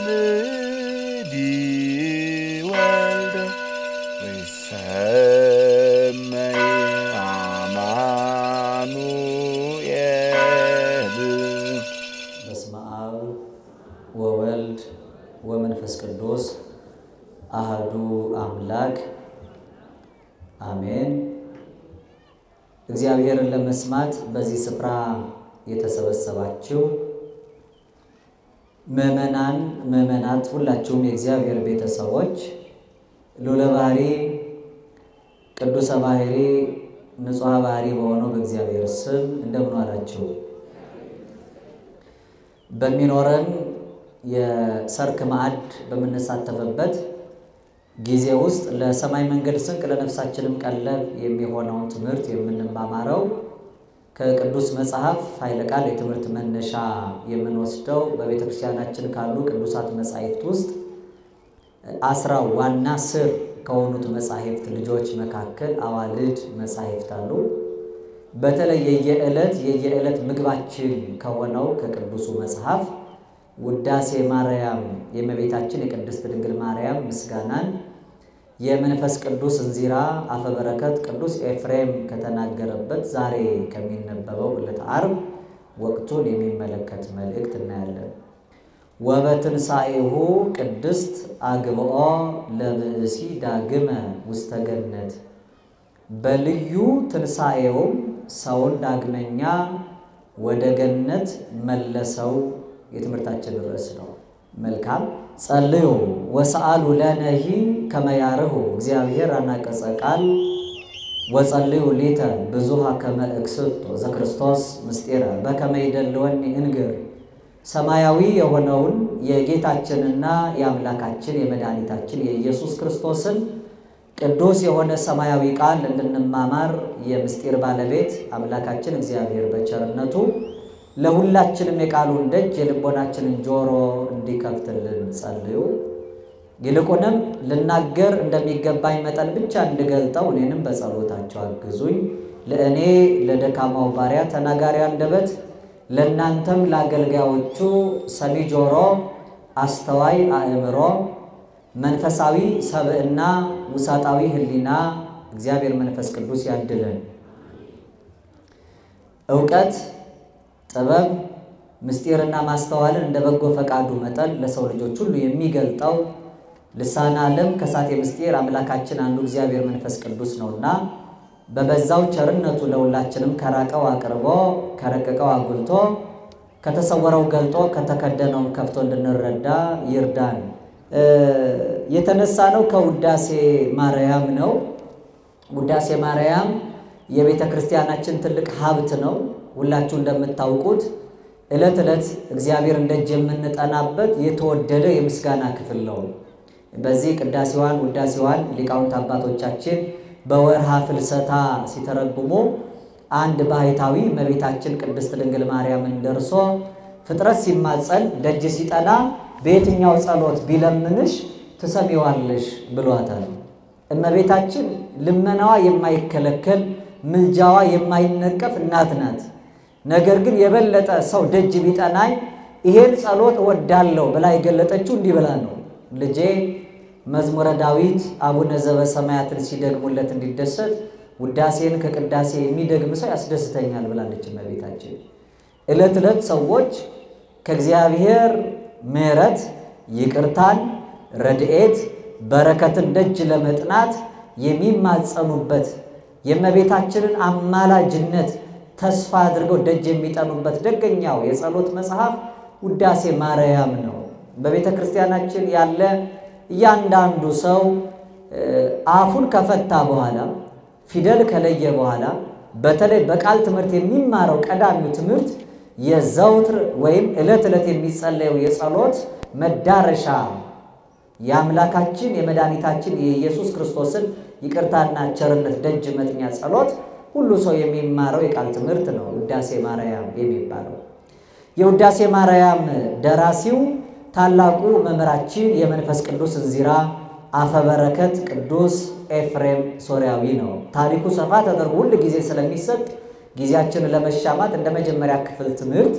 ትወልዲ ወልደ ወይሰመይ አማኑኤል በስመ አብ ወወልድ ወመንፈስ ቅዱስ አህዱ አምላክ አሜን። እግዚአብሔርን ለመስማት በዚህ ስፍራ የተሰበሰባችሁ ምዕመናት ሁላችሁም የእግዚአብሔር ቤተሰቦች ሉለ ባህሪ ቅዱሰ ባህሪ ንጹሐ ባህሪ በሆነው በእግዚአብሔር ስም እንደምን ዋላችሁ? በሚኖረን የሰርክ ማዕድ በምንሳተፍበት ጊዜ ውስጥ ለሰማይ መንገድ ስንቅ ለነፍሳችንም ቀለብ የሚሆነውን ትምህርት የምንማማረው ከቅዱስ መጽሐፍ ኃይለ ቃል የትምህርት መነሻ የምንወስደው በቤተ ክርስቲያናችን ካሉ ቅዱሳት መጻሕፍት ውስጥ አስራ ዋና ስር ከሆኑት መጻሕፍት ልጆች መካከል አዋልድ መጻሕፍት አሉ። በተለይ የየዕለት የየዕለት ምግባችን ከሆነው ከቅዱሱ መጽሐፍ ውዳሴ ማርያም የእመቤታችን የቅድስት ድንግል ማርያም ምስጋናን የመንፈስ ቅዱስ እንዚራ አፈ በረከት ቅዱስ ኤፍሬም ከተናገረበት ዛሬ ከሚነበበው ዕለተ ዓርብ ወቅቱን የሚመለከት መልእክት እናያለን። ወበትንሣኤሁ ቅድስት አግብኦ ለብእሲ ዳግመ ውስተ ገነት በልዩ ትንሣኤውም ሰውን ዳግመኛ ወደ ገነት መለሰው የትምህርታችን ርዕስ ነው። መልካም ጸልዩ። ወሰአሉ ለነሂ ከመያርሁ። እግዚአብሔር አናቀጸ ቃል። ወጸልዩ ሊተ ብዙሃ ከመ እክስቶ። ዘክርስቶስ ምስጢረ። በከመ ይደልወኒ እንግር። ሰማያዊ የሆነውን የጌታችንና የአምላካችን የመድኃኒታችን የኢየሱስ ክርስቶስን ቅዱስ የሆነ ሰማያዊ ቃል እንድንማማር የምስጢር ባለቤት አምላካችን እግዚአብሔር በቸርነቱ ለሁላችንም የቃሉን ደጅ የልቦናችንን ጆሮ እንዲከፍትልን ጸልዩ። ይልቁንም ልናገር እንደሚገባኝ መጠን ብቻ እንድገልጠው እኔንም በጸሎታቸው አግዙኝ። ለእኔ ለደካማው ባሪያ ተናጋሪ አንደበት፣ ለእናንተም ለአገልጋዮቹ ሰሚ ጆሮ፣ አስተዋይ አእምሮ፣ መንፈሳዊ ሰብዕና፣ ውሳጣዊ ሕሊና እግዚአብሔር መንፈስ ቅዱስ ያድለን። እውቀት ጥበብ ምስጢርና ማስተዋልን እንደ በጎ ፈቃዱ መጠን ለሰው ልጆች ሁሉ የሚገልጠው ልሳነ ዓለም ከሳቴ ምስጢር አምላካችን አንዱ እግዚአብሔር መንፈስ ቅዱስ ነውና በበዛው ቸርነቱ ለሁላችንም ከራቀው አቅርቦ ከረቀቀው አጉልቶ ከተሰወረው ገልጦ ከተከደነውም ከፍቶ እንድንረዳ ይርዳን። የተነሳ ነው ከውዳሴ ማርያም ነው። ውዳሴ ማርያም የቤተ ክርስቲያናችን ትልቅ ሀብት ነው። ሁላችሁ እንደምታውቁት ዕለት ዕለት እግዚአብሔር ደጅ የምንጠናበት የተወደደ የምስጋና ክፍል ነው። በዚህ ቅዳሴዋን ውዳሴዋን ሊቃውንት አባቶቻችን በወርሃ ፍልሰታ ሲተረጉሙ አንድ ባህታዊ እመቤታችን ቅድስት ድንግል ማርያምን ደርሶ ፍጥረት ሲማጸን ደጅ ሲጠና በየትኛው ጸሎት ቢለምንሽ ትሰሚዋለሽ ብሏታል። እመቤታችን ልመናዋ የማይከለከል ምልጃዋ የማይነቀፍ እናት ናት። ነገር ግን የበለጠ ሰው ደጅ ቢጠናኝ ይሄን ጸሎት እወዳለሁ ብላ የገለጠችው እንዲህ ብላ ነው። ልጄ መዝሙረ ዳዊት አቡነ ዘበሰማያትን ሲደግሙለት እንዲደሰት ውዳሴን ከቅዳሴ የሚደግም ሰው ያስደስተኛል ብላለች እመቤታችን። ዕለት ዕለት ሰዎች ከእግዚአብሔር ምሕረት ይቅርታን፣ ረድኤት፣ በረከትን ደጅ ለመጥናት የሚማጸኑበት የእመቤታችንን አማላጅነት ተስፋ አድርገው ደጅ የሚጠኑበት ደገኛው የጸሎት መጽሐፍ ውዳሴ ማርያም ነው። በቤተ ክርስቲያናችን ያለ እያንዳንዱ ሰው አፉን ከፈታ በኋላ ፊደል ከለየ በኋላ በተለይ በቃል ትምህርት የሚማረው ቀዳሚው ትምህርት የዘውትር ወይም ዕለት ዕለት የሚጸለየው የጸሎት መዳረሻ የአምላካችን የመድኃኒታችን የኢየሱስ ክርስቶስን ይቅርታና ቸርነት ደጅ መጥኛ ጸሎት ሁሉ ሰው የሚማረው የቃል ትምህርት ነው። ውዳሴ ማርያም የሚባለው የውዳሴ ማርያም ደራሲው ታላቁ መምህራችን የመንፈስ ቅዱስ እንዚራ አፈበረከት ቅዱስ ኤፍሬም ሶርያዊ ነው። ታሪኩ ሰፋ ተደርጎ ሁል ጊዜ ስለሚሰጥ ጊዜያችንን ለመሻማት እንደ መጀመሪያ ክፍል ትምህርት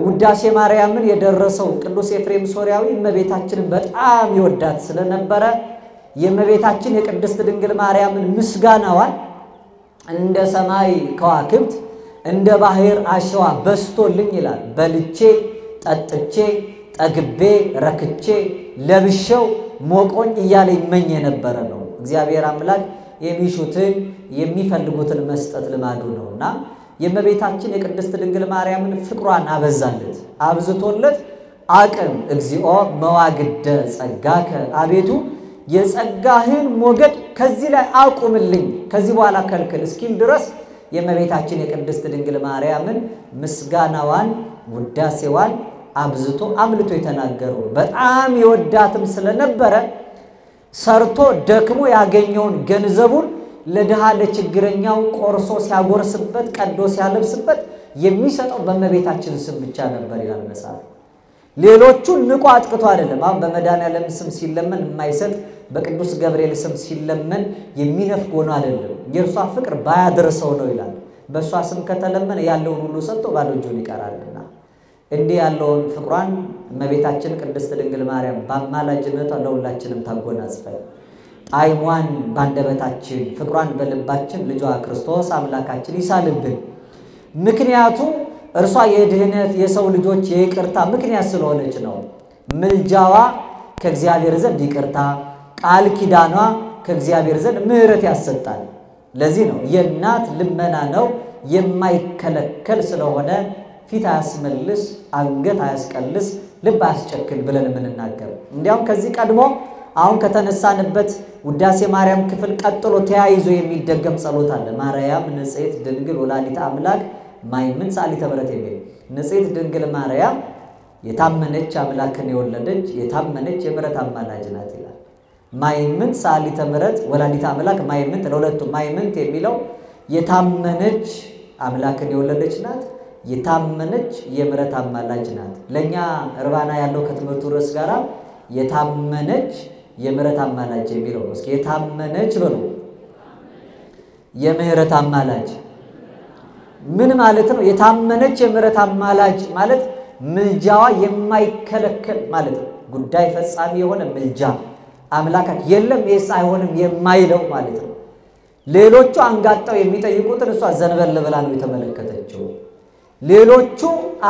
ውዳሴ ማርያምን የደረሰው ቅዱስ ኤፍሬም ሶርያዊ እመቤታችንን በጣም ይወዳት ስለነበረ የእመቤታችን የቅድስት ድንግል ማርያምን ምስጋናዋን እንደ ሰማይ ከዋክብት እንደ ባህር አሸዋ በስቶልኝ ይላል። በልቼ ጠጥቼ ጠግቤ ረክቼ ለብሼው ሞቆኝ እያለ ይመኝ የነበረ ነው። እግዚአብሔር አምላክ የሚሹትን የሚፈልጉትን መስጠት ልማዱ ነውና የእመቤታችን የቅድስት ድንግል ማርያምን ፍቅሯን አበዛለት አብዝቶለት አቅም እግዚኦ መዋግደ ጸጋከ አቤቱ የጸጋህን ሞገድ ከዚህ ላይ አቁምልኝ ከዚህ በኋላ ከልክል እስኪል ድረስ የእመቤታችን የቅድስት ድንግል ማርያምን ምስጋናዋን ውዳሴዋን አብዝቶ አምልቶ የተናገረው በጣም የወዳትም ስለነበረ ሰርቶ ደክሞ ያገኘውን ገንዘቡን ለድሃ ለችግረኛው ቆርሶ ሲያጎርስበት ቀዶ ሲያለብስበት የሚሰጠው በእመቤታችን ስም ብቻ ነበር ይላል መጽሐፍ። ሌሎቹን ንቆ አጥቅቶ አይደለም። አሁን በመድኃኔዓለም ስም ሲለመን የማይሰጥ በቅዱስ ገብርኤል ስም ሲለመን የሚነፍግ ሆኖ አይደለም። የእርሷ ፍቅር ባያደርሰው ነው ይላል። በእሷ ስም ከተለመነ ያለውን ሁሉ ሰጥቶ ባዶ እጁን ይቀራልና እንዲህ ያለውን ፍቅሯን እመቤታችን ቅድስት ድንግል ማርያም በአማላጅነቷ ለሁላችንም ታጎናጽፈን። ጣዕሟን ባንደበታችን ፍቅሯን በልባችን ልጇ ክርስቶስ አምላካችን ይሳልብን። ምክንያቱ እርሷ የድህነት የሰው ልጆች የይቅርታ ምክንያት ስለሆነች ነው። ምልጃዋ ከእግዚአብሔር ዘንድ ይቅርታ፣ ቃል ኪዳኗ ከእግዚአብሔር ዘንድ ምሕረት ያሰጣል። ለዚህ ነው የእናት ልመና ነው የማይከለከል ስለሆነ ፊት አያስመልስ፣ አንገት አያስቀልስ፣ ልብ አያስጨክል ብለን የምንናገር እንዲያውም ከዚህ ቀድሞ አሁን ከተነሳንበት ውዳሴ ማርያም ክፍል ቀጥሎ ተያይዞ የሚደገም ጸሎት አለ። ማርያም ንጽሕት ድንግል ወላዲተ አምላክ ማይምን ሰአሊተ ምሕረት የሚል ንጽሕት ድንግል ማርያም የታመነች አምላክን የወለደች የታመነች የምሕረት አማላጅ ናት ይላል። ማይምንት ሰአሊተ ምሕረት ወላዲተ አምላክ ማይምንት ለሁለቱ ማይምንት የሚለው የታመነች አምላክን የወለደች ናት። የታመነች የምሕረት አማላጅ ናት። ለእኛ እርባና ያለው ከትምህርቱ ርዕስ ጋር የታመነች የምሕረት አማላጅ የሚለው ነው። እስኪ የታመነች በሉ የምሕረት አማላጅ ምን ማለት ነው? የታመነች የምሕረት አማላጅ ማለት ምልጃዋ የማይከለከል ማለት ነው። ጉዳይ ፈጻሚ የሆነ ምልጃ አምላካች የለም ይህስ አይሆንም የማይለው ማለት ነው። ሌሎቹ አንጋጠው የሚጠይቁትን እሷ ዘንበል ብላ ነው የተመለከተችው። ሌሎቹ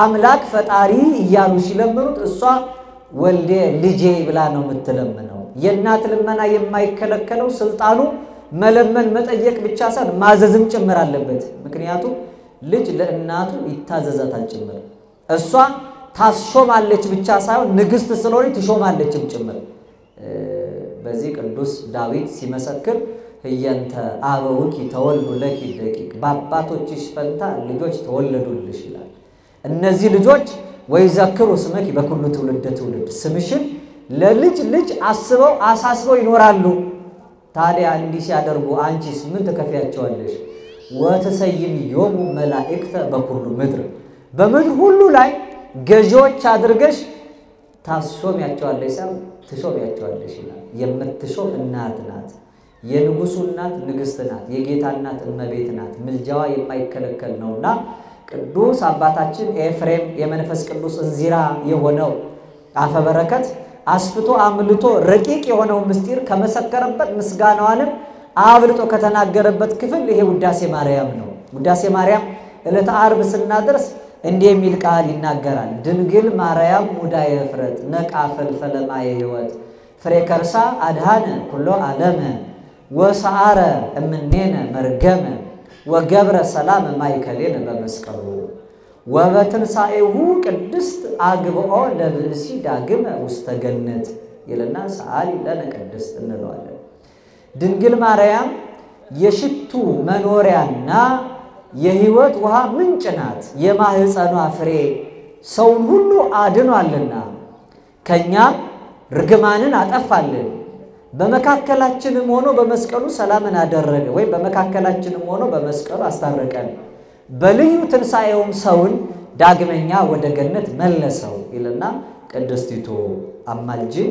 አምላክ ፈጣሪ እያሉ ሲለምኑት እሷ ወልዴ ልጄ ብላ ነው የምትለምነው። የእናት ልመና የማይከለከለው ስልጣኑ መለመን መጠየቅ ብቻ ሳይሆን ማዘዝም ጭምር አለበት። ምክንያቱም ልጅ ለእናቱ ይታዘዛታል ጭምር። እሷ ታሾማለች ብቻ ሳይሆን ንግሥት ስለሆነች ትሾማለችም ጭምር። በዚህ ቅዱስ ዳዊት ሲመሰክር ህየንተ አበውኪ ተወልዱ ለኪ ደቂቅ፣ በአባቶችሽ ፈንታ ልጆች ተወለዱልሽ ይላል። እነዚህ ልጆች ወይ ዘክሩ ስመኪ በኩሉ ትውልደ ትውልድ፣ ስምሽን ለልጅ ልጅ አስበው አሳስበው ይኖራሉ። ታዲያ እንዲህ ሲያደርጉ አንቺስ ምን ትከፍያቸዋለሽ? ወትሰይም ዮሙ መላእክተ በኩሉ ምድር፣ በምድር ሁሉ ላይ ገዢዎች አድርገሽ ታሾሚያቸዋለሽ ሳይሆን ትሾሚያቸዋለሽ ይላል። የምትሾም እናት ናት። የንጉሱ እናት ንግሥት ናት። የጌታ እናት እመቤት ናት። ምልጃዋ የማይከለከል ነውና ቅዱስ አባታችን ኤፍሬም የመንፈስ ቅዱስ እንዚራ የሆነው አፈ በረከት አስፍቶ አምልቶ ረቂቅ የሆነው ምስጢር ከመሰከረበት ምስጋናዋንም አብልጦ ከተናገረበት ክፍል ይሄ ውዳሴ ማርያም ነው። ውዳሴ ማርያም ዕለተ ዓርብ ስናደርስ እንዲህ የሚል ቃል ይናገራል። ድንግል ማርያም ሙዳየ እፍረት ነቃ ፈልፈለ ማየ ሕይወት ፍሬ ከርሳ አድሃነ ኩሎ ዓለመ ወሰአረ እምኔነ መርገመ ወገብረ ሰላም ማይከሌነ በመስቀሉ ወበትንሣኤሁ ቅድስት አግብኦ ለብእሲ ዳግመ ውስተ ገነት ይልና ሰአሊ ለነ ቅድስት እንለዋለን። ድንግል ማርያም የሽቱ መኖሪያና የሕይወት ውሃ ምንጭ ናት። የማህፀኗ ፍሬ ሰውን ሁሉ አድኗልና ከእኛም ርግማንን አጠፋልን። በመካከላችንም ሆኖ በመስቀሉ ሰላምን አደረገ፣ ወይም በመካከላችንም ሆኖ በመስቀሉ አስታረቀን። በልዩ ትንሣኤውም ሰውን ዳግመኛ ወደ ገነት መለሰው ይልና ቅድስቲቱ አማልጅን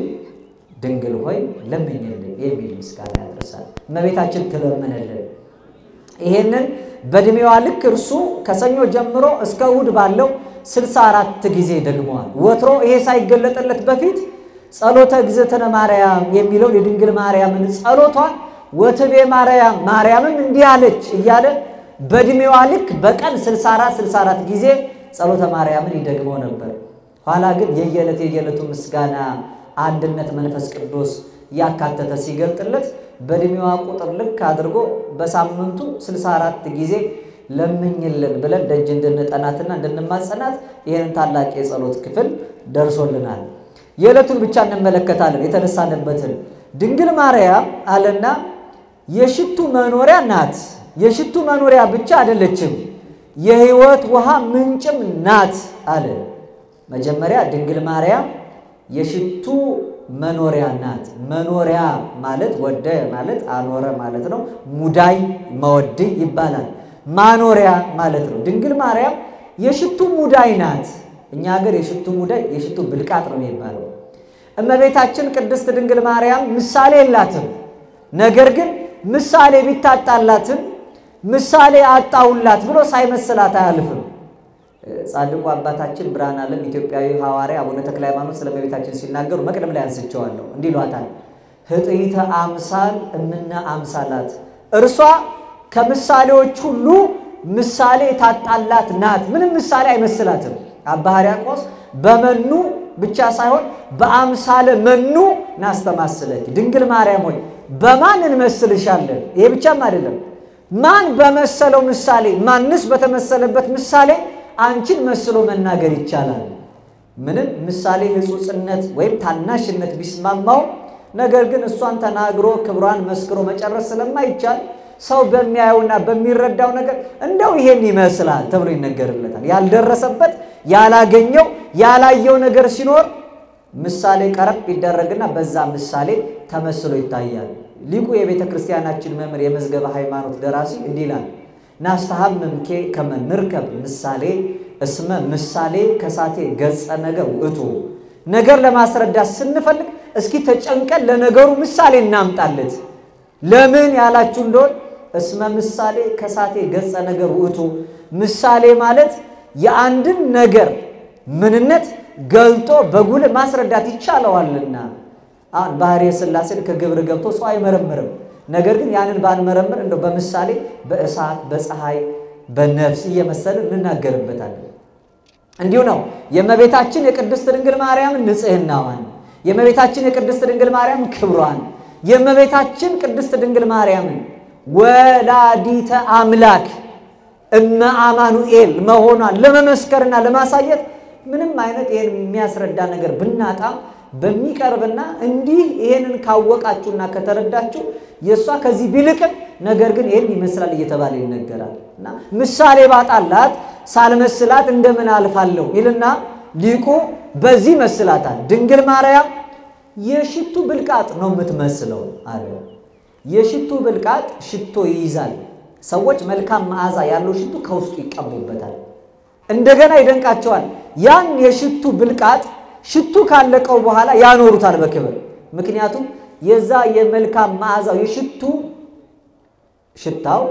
ድንግል ሆይ ለምኝልን የሚል ምስጋና ያደርሳል። እመቤታችን ትለምንልን። ይሄንን በዕድሜዋ ልክ እርሱ ከሰኞ ጀምሮ እስከ እሑድ ባለው ስልሳ አራት ጊዜ ደግመዋል። ወትሮ ይሄ ሳይገለጥለት በፊት ጸሎተ እግዝእትነ ማርያም የሚለውን የድንግል ማርያምን ጸሎቷን ወትቤ ማርያም ማርያምም እንዲህ አለች እያለ በዕድሜዋ ልክ በቀን 64 64 ጊዜ ጸሎተ ማርያምን ይደግመው ነበር። ኋላ ግን የየዕለት የየዕለቱ ምስጋና አንድነት መንፈስ ቅዱስ ያካተተ ሲገልጥለት በዕድሜዋ ቁጥር ልክ አድርጎ በሳምንቱ 64 ጊዜ ለምኝልን ብለን ደጅ እንድንጠናትና እንድንማጸናት ይህንን ታላቅ የጸሎት ክፍል ደርሶልናል። የዕለቱን ብቻ እንመለከታለን። የተነሳንበትን ድንግል ማርያም አለና የሽቱ መኖሪያ ናት። የሽቱ መኖሪያ ብቻ አይደለችም፣ የሕይወት ውሃ ምንጭም ናት አለ። መጀመሪያ ድንግል ማርያም የሽቱ መኖሪያ ናት። መኖሪያ ማለት ወደ ማለት አኖረ ማለት ነው። ሙዳይ መወድይ ይባላል። ማኖሪያ ማለት ነው። ድንግል ማርያም የሽቱ ሙዳይ ናት። እኛ ሀገር የሽቱ ሙዳይ የሽቱ ብልቃጥ ነው የሚባለው። እመቤታችን ቅድስት ድንግል ማርያም ምሳሌ የላትም። ነገር ግን ምሳሌ ቢታጣላትም ምሳሌ አጣሁላት ብሎ ሳይመስላት አያልፍም። ጻድቁ አባታችን ብርሃነ ዓለም ኢትዮጵያዊ ሐዋርያ አቡነ ተክለ ሃይማኖት ስለ እመቤታችን ሲናገሩ መቅደም ላይ አንስቸዋለሁ። እንዲህ ይሏታል፣ ህጥይተ አምሳል እምነ አምሳላት፣ እርሷ ከምሳሌዎች ሁሉ ምሳሌ ታጣላት ናት። ምንም ምሳሌ አይመስላትም። አባ ሕርያቆስ በመኑ ብቻ ሳይሆን በአምሳለ መኑ ናስተማስለኪ፣ ድንግል ማርያም ሆይ በማን እንመስልሻለን? ይሄ ብቻም አይደለም፣ ማን በመሰለው ምሳሌ ማንስ በተመሰለበት ምሳሌ አንቺን መስሎ መናገር ይቻላል። ምንም ምሳሌ ሕጹጽነት ወይም ታናሽነት ቢስማማው፣ ነገር ግን እሷን ተናግሮ ክብሯን መስክሮ መጨረስ ስለማይቻል ሰው በሚያየውና በሚረዳው ነገር እንደው ይሄን ይመስላል ተብሎ ይነገርለታል። ያልደረሰበት ያላገኘው ያላየው ነገር ሲኖር ምሳሌ ቀረብ ይደረግና በዛ ምሳሌ ተመስሎ ይታያል። ሊቁ የቤተ ክርስቲያናችን መምህር የመዝገበ ሃይማኖት ደራሲ እንዲህ ይላል ናስተሐምምኬ ከመ ንርከብ ምሳሌ እስመ ምሳሌ ከሳቴ ገጸ ነገር ውእቱ። ነገር ለማስረዳት ስንፈልግ እስኪ ተጨንቀን ለነገሩ ምሳሌ እናምጣለት። ለምን ያላችሁ እንደሆን እስመ ምሳሌ ከሳቴ ገጸ ነገር ውእቱ። ምሳሌ ማለት የአንድን ነገር ምንነት ገልጦ በጉልህ ማስረዳት ይቻለዋልና። ባሕርየ ሥላሴን ከግብር ገብቶ ሰው አይመረምርም። ነገር ግን ያንን ባንመረምር እንደው በምሳሌ በእሳት በፀሐይ በነፍስ እየመሰልን እንናገርበታለን። እንዲሁ ነው የእመቤታችን የቅድስት ድንግል ማርያምን ንጽሕናዋን፣ የእመቤታችን የቅድስት ድንግል ማርያም ክብሯን፣ የእመቤታችን ቅድስት ድንግል ማርያምን ወላዲተ አምላክ እመ አማኑኤል መሆኗን ለመመስከርና ለማሳየት ምንም አይነት ይህን የሚያስረዳ ነገር ብናጣ በሚቀርብና እንዲህ ይሄንን ካወቃችሁና ከተረዳችሁ የእሷ ከዚህ ቢልቅም ነገር ግን ይህን ይመስላል እየተባለ ይነገራል። እና ምሳሌ ባጣላት ሳልመስላት እንደምን አልፋለሁ ይልና ሊቁ በዚህ መስላታል። ድንግል ማርያም የሽቱ ብልቃጥ ነው የምትመስለው አለ። የሽቱ ብልቃጥ ሽቶ ይይዛል። ሰዎች መልካም መዓዛ ያለው ሽቱ ከውስጡ ይቀቡበታል። እንደገና ይደንቃቸዋል። ያን የሽቱ ብልቃጥ ሽቱ ካለቀው በኋላ ያኖሩታል በክብር። ምክንያቱም የዛ የመልካም መዓዛው የሽቱ ሽታው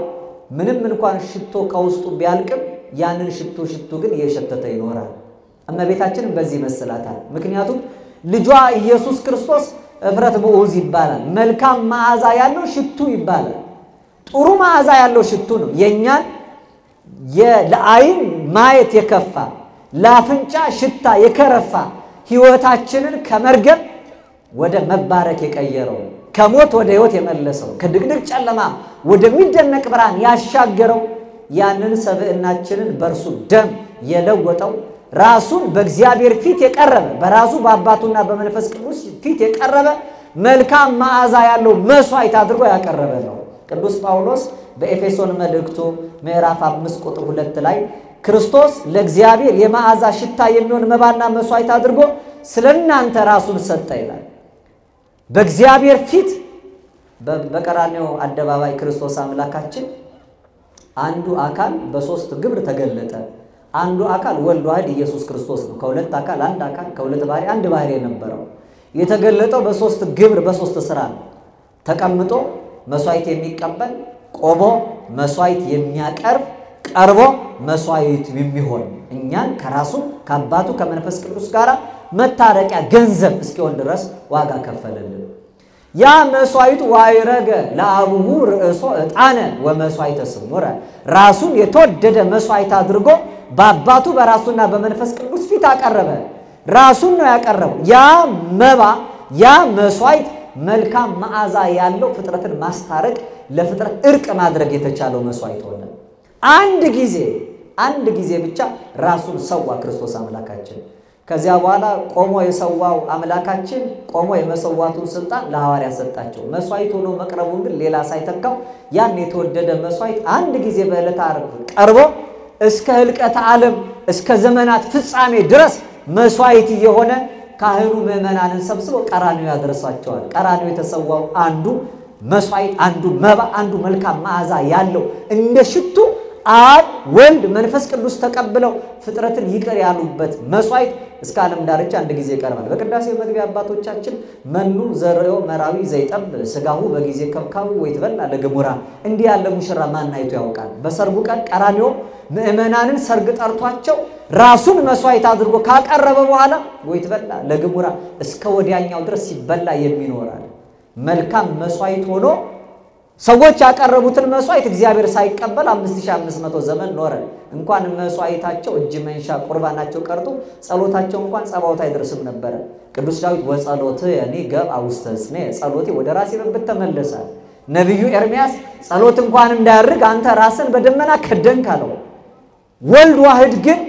ምንም እንኳን ሽቶ ከውስጡ ቢያልቅም ያንን ሽቱ ሽቱ ግን እየሸተተ ይኖራል። እመቤታችንም በዚህ መስላታል። ምክንያቱም ልጇ ኢየሱስ ክርስቶስ እፍረት ብዑዝ ይባላል። መልካም መዓዛ ያለው ሽቱ ይባላል። ጥሩ መዓዛ ያለው ሽቱ ነው። የእኛን ለዓይን ማየት የከፋ ለአፍንጫ ሽታ የከረፋ ሕይወታችንን ከመርገም ወደ መባረክ የቀየረው ከሞት ወደ ሕይወት የመለሰው ከድቅድቅ ጨለማ ወደሚደነቅ ብርሃን ያሻገረው ያንን ሰብዕናችንን በእርሱ ደም የለወጠው ራሱን በእግዚአብሔር ፊት የቀረበ በራሱ በአባቱና በመንፈስ ቅዱስ ፊት የቀረበ መልካም መዓዛ ያለው መሥዋዕት አድርጎ ያቀረበ ነው። ቅዱስ ጳውሎስ በኤፌሶን መልእክቱ ምዕራፍ አምስት ቁጥር ሁለት ላይ ክርስቶስ ለእግዚአብሔር የመዓዛ ሽታ የሚሆን መባና መሥዋዕት አድርጎ ስለ እናንተ ራሱን ሰጠ ይላል። በእግዚአብሔር ፊት በቀራንዮ አደባባይ ክርስቶስ አምላካችን አንዱ አካል በሦስት ግብር ተገለጠ። አንዱ አካል ወልድ ዋሕድ ኢየሱስ ክርስቶስ ነው። ከሁለት አካል አንድ አካል ከሁለት ባህሪ አንድ ባህሪ የነበረው የተገለጠው በሦስት ግብር በሦስት ሥራ ነው። ተቀምጦ መሥዋዕት የሚቀበል ቆሞ መሥዋዕት የሚያቀርብ ቀርቦ መስዋዕት የሚሆን እኛን ከራሱ ከአባቱ ከመንፈስ ቅዱስ ጋር መታረቂያ ገንዘብ እስኪሆን ድረስ ዋጋ ከፈለልን። ያ መስዋዕቱ ዋይረገ ለአቡሁ ርእሶ ዕጣነ ወመስዋዕተ ስሙረ ራሱን የተወደደ መስዋዕት አድርጎ በአባቱ በራሱና በመንፈስ ቅዱስ ፊት አቀረበ። ራሱን ነው ያቀረበው። ያ መባ ያ መስዋዕት መልካም መዓዛ ያለው ፍጥረትን ማስታረቅ ለፍጥረት እርቅ ማድረግ የተቻለው መስዋዕት ሆነ። አንድ ጊዜ አንድ ጊዜ ብቻ ራሱን ሰዋ ክርስቶስ አምላካችን። ከዚያ በኋላ ቆሞ የሰዋው አምላካችን ቆሞ የመሰዋቱን ስልጣን ለሐዋርያ ሰጣቸው። መስዋዕት ሆኖ መቅረቡን ግን ሌላ ሳይተካው ያን የተወደደ መስዋዕት አንድ ጊዜ በዕለተ ዓርብ ቀርቦ እስከ ህልቀተ ዓለም እስከ ዘመናት ፍጻሜ ድረስ መስዋዕት እየሆነ ካህኑ ምዕመናንን ሰብስቦ ቀራንዮ ያደርሳቸዋል። ቀራንዮ የተሰዋው አንዱ መስዋዕት፣ አንዱ መባ፣ አንዱ መልካም መዓዛ ያለው እንደ ሽቱ አብ ወልድ መንፈስ ቅዱስ ተቀብለው ፍጥረትን ይቅር ያሉበት መስዋዕት እስከ ዓለም ዳርቻ አንድ ጊዜ ይቀርባል። በቅዳሴ መግቢያ አባቶቻችን መኑ ዘርዮ መራዊ ዘይጠብ ስጋሁ በጊዜ ከብካቡ ወይትበላ ለገሙራ እንዲህ ያለ ሙሽራ ማን አይቶ ያውቃል? በሰርጉ ቀን ቀራንዮ ምዕመናንን ሰርግ ጠርቷቸው ራሱን መስዋዕት አድርጎ ካቀረበ በኋላ ወይትበላ ለገሙራ እስከ ወዲያኛው ድረስ ሲበላ የሚኖራል መልካም መስዋዕት ሆኖ ሰዎች ያቀረቡትን መስዋዕት እግዚአብሔር ሳይቀበል 5500 ዘመን ኖረ። እንኳን መስዋዕታቸው እጅ መንሻ ቁርባናቸው ቀርቶ ጸሎታቸው እንኳን ጸባዖት አይደርስም ነበረ። ቅዱስ ዳዊት ወጸሎት የኔ ገብ አውስተ ጽኔ ጸሎቴ ወደ ራሴ ብብት ተመለሰ። ነቢዩ ኤርምያስ ጸሎት እንኳን እንዳያርግ አንተ ራስን በደመና ከደንክ አለው። ወልድ ዋህድ ግን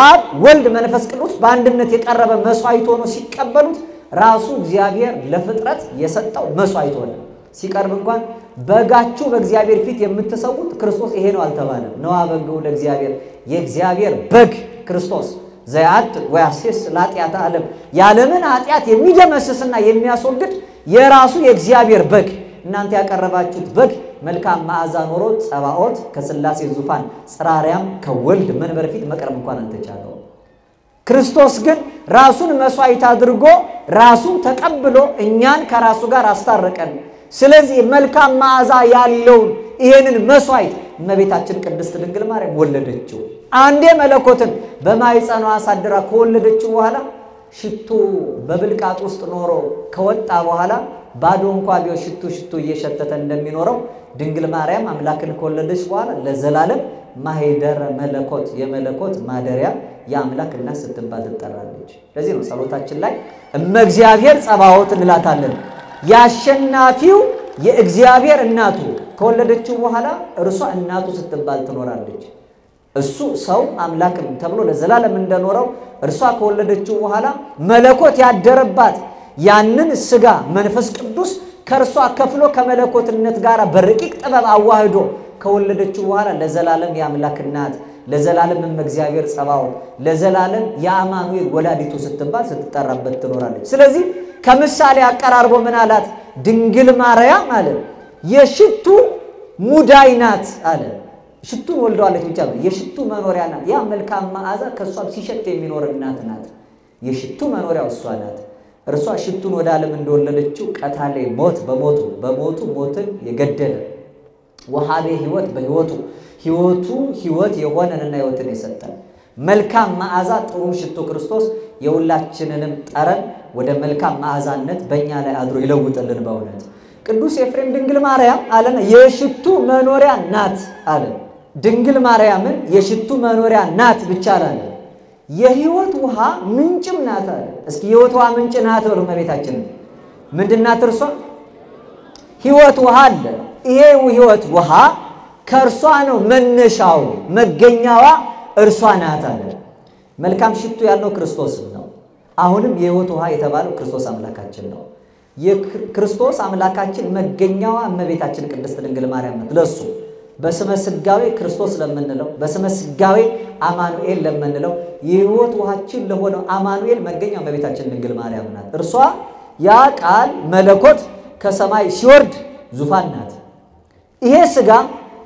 አብ ወልድ መንፈስ ቅዱስ በአንድነት የቀረበ መስዋዕት ሆኖ ሲቀበሉት ራሱ እግዚአብሔር ለፍጥረት የሰጠው መስዋዕት ሆነ። ሲቀርብ እንኳን በጋችሁ በእግዚአብሔር ፊት የምትሰዉት ክርስቶስ ይሄ ነው አልተባለም። ነዋ በግሁ ለእግዚአብሔር የእግዚአብሔር በግ ክርስቶስ ዘያት ወያሴስ ለኃጢአተ ዓለም የዓለምን ኃጢአት የሚደመስስና የሚያስወግድ የራሱ የእግዚአብሔር በግ እናንተ ያቀረባችሁት በግ መልካም መዓዛ ኖሮ ጸባዖት ከሥላሴ ዙፋን ጽራሪያም ከወልድ መንበር ፊት መቅረብ እንኳን አልተቻለው። ክርስቶስ ግን ራሱን መስዋዕት አድርጎ ራሱን ተቀብሎ እኛን ከራሱ ጋር አስታረቀን። ስለዚህ መልካም መዓዛ ያለውን ይሄንን መስዋዕት እመቤታችን ቅድስት ድንግል ማርያም ወለደችው። አንዴ መለኮትን በማኅፀኗ አሳድራ ከወለደችው በኋላ ሽቱ በብልቃጥ ውስጥ ኖሮ ከወጣ በኋላ ባዶ እንኳ ቢሆን ሽቱ ሽቱ እየሸተተ እንደሚኖረው ድንግል ማርያም አምላክን ከወለደች በኋላ ለዘላለም ማኅደረ መለኮት የመለኮት ማደሪያ የአምላክ እናት ስትባል ትጠራለች። ለዚህ ነው ጸሎታችን ላይ እመ እግዚአብሔር ጸባዖት እንላታለን። የአሸናፊው የእግዚአብሔር እናቱ ከወለደችው በኋላ እርሷ እናቱ ስትባል ትኖራለች። እሱ ሰው አምላክም ተብሎ ለዘላለም እንደኖረው እርሷ ከወለደችው በኋላ መለኮት ያደረባት ያንን ሥጋ መንፈስ ቅዱስ ከእርሷ ከፍሎ ከመለኮትነት ጋር በረቂቅ ጥበብ አዋህዶ ከወለደችው በኋላ ለዘላለም የአምላክ እናት ለዘላለም እመ እግዚአብሔር ጸባዖት ለዘላለም የአማኑኤል ወላዲቱ ስትባል ስትጠራበት ትኖራለች። ስለዚህ ከምሳሌ አቀራርቦ ምን አላት? ድንግል ማርያም አለ የሽቱ ሙዳይ ናት አለ። ሽቱን ወልደዋለች ብቻ የሽቱ መኖሪያ ናት። ያ መልካም መዓዛ ከእሷም ሲሸት የሚኖር እናት ናት። የሽቱ መኖሪያው እሷ ናት። እርሷ ሽቱን ወደ ዓለም እንደወለደችው ቀታሌ ሞት በሞቱ በሞቱ ሞትን የገደለ ወሃቤ ሕይወት በሕይወቱ ሕይወቱ ሕይወት የሆነንና ሕይወትን የሰጠን መልካም መዓዛ ጥሩ ሽቱ ክርስቶስ የሁላችንንም ጠረን ወደ መልካም መዓዛነት በእኛ ላይ አድሮ ይለውጥልን። በእውነት ቅዱስ ኤፍሬም ድንግል ማርያም አለና የሽቱ መኖሪያ ናት አለ። ድንግል ማርያምን የሽቱ መኖሪያ ናት ብቻ አላለ፣ የሕይወት ውሃ ምንጭም ናት አለ። እስኪ የሕይወት ውሃ ምንጭ ናት በሉ እመቤታችን ምንድን ናት? እርሷ ሕይወት ውሃ አለ። ይሄ ሕይወት ውሃ ከእርሷ ነው መነሻው፣ መገኛዋ እርሷ ናት አለ። መልካም ሽቱ ያለው ክርስቶስም ነው። አሁንም የሕይወት ውሃ የተባለው ክርስቶስ አምላካችን ነው። የክርስቶስ አምላካችን መገኛዋ እመቤታችን ቅድስት ድንግል ማርያም ናት። ለሱ በስመ ሥጋዌ ክርስቶስ ለምንለው በስመ ሥጋዌ አማኑኤል ለምንለው የሕይወት ውሃችን ለሆነው አማኑኤል መገኛው እመቤታችን ድንግል ማርያም ናት። እርሷ ያ ቃል መለኮት ከሰማይ ሲወርድ ዙፋን ናት። ይሄ ሥጋ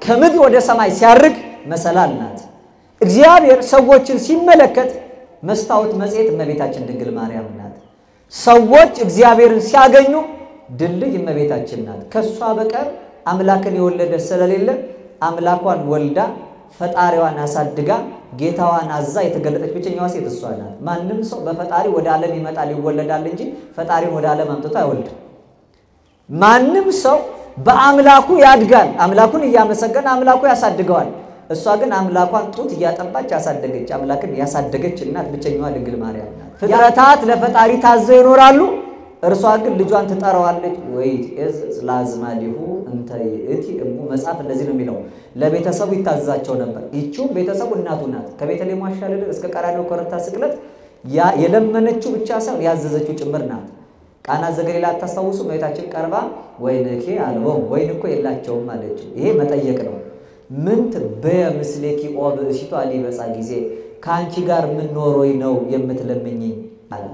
ከምድር ወደ ሰማይ ሲያርግ መሰላል ናት። እግዚአብሔር ሰዎችን ሲመለከት መስታወት መጽሔት እመቤታችን ድንግል ማርያም ናት። ሰዎች እግዚአብሔርን ሲያገኙ ድልድይ እመቤታችን ናት። ከእሷ በቀር አምላክን የወለደ ስለሌለ አምላኳን ወልዳ ፈጣሪዋን አሳድጋ ጌታዋን አዛ የተገለጠች ብቸኛዋ ሴት እሷ ናት። ማንም ሰው በፈጣሪ ወደ ዓለም ይመጣል ይወለዳል እንጂ ፈጣሪን ወደ ዓለም አምጥቶ አይወልድም። ማንም ሰው በአምላኩ ያድጋል። አምላኩን እያመሰገነ አምላኩ ያሳድገዋል። እሷ ግን አምላኳን ጡት እያጠባች ያሳደገች አምላክን ያሳደገች እናት ብቸኛዋ ድንግል ማርያም ናት። ፍጥረታት ለፈጣሪ ታዘው ይኖራሉ። እርሷ ግን ልጇን ትጠራዋለች። ወይ ትእዝ ለአዝማዲሁ እንተ ይእቲ እሙ መጽሐፍ እንደዚህ ነው የሚለው። ለቤተሰቡ ይታዘዛቸው ነበር። ይቺውም ቤተሰቡ እናቱ ናት። ከቤተልሔም ዋሻ እስከ ቀራንዮ ኮረብታ ስቅለት የለመነችው ብቻ ሳይሆን ያዘዘችው ጭምር ናት። ቃና ዘገሊላ አታስታውሱ? እመቤታችን ቀርባ ወይንኬ አልቦም ወይን እኮ የላቸውም አለችው። ይሄ መጠየቅ ነው። ምንት በምስሌኪ ኦ ብእሲቷ ሊበጻ ጊዜ ከአንቺ ጋር ምን ነው የምትለምኝኝ አለ።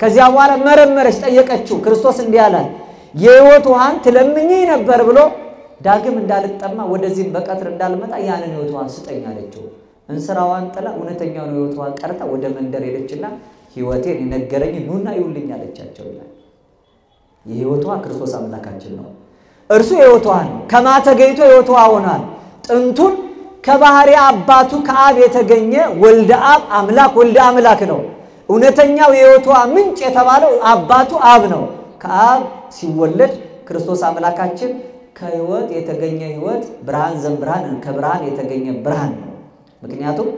ከዚያ በኋላ መረመረች፣ ጠየቀችው። ክርስቶስ እንዲህ አላት፣ የሕይወት ውሃን ትለምኝኝ ነበር ብሎ ዳግም እንዳልጠማ ወደዚህም በቀትር እንዳልመጣ ያንን ሕይወት ውሃ ስጠኝ አለችው። እንስራዋን ጥላ እውነተኛውን ሕይወት ውሃ ቀርታ ወደ መንደር ሄደችና ሕይወቴን የነገረኝ ኑና ይውልኝ አለቻቸው ይላል። የሕይወት ክርስቶስ አምላካችን ነው። እርሱ ነው። ከማ ተገኝቶ ሆኗል። ጥንቱን ከባህሪ አባቱ ከአብ የተገኘ ወልደ አብ አምላክ ወልደ አምላክ ነው። እውነተኛው ውሃ ምንጭ የተባለው አባቱ አብ ነው። ከአብ ሲወለድ ክርስቶስ አምላካችን ከሕይወት የተገኘ ሕይወት ብርሃን ዘእምብርሃን ከብርሃን የተገኘ ብርሃን ነው። ምክንያቱም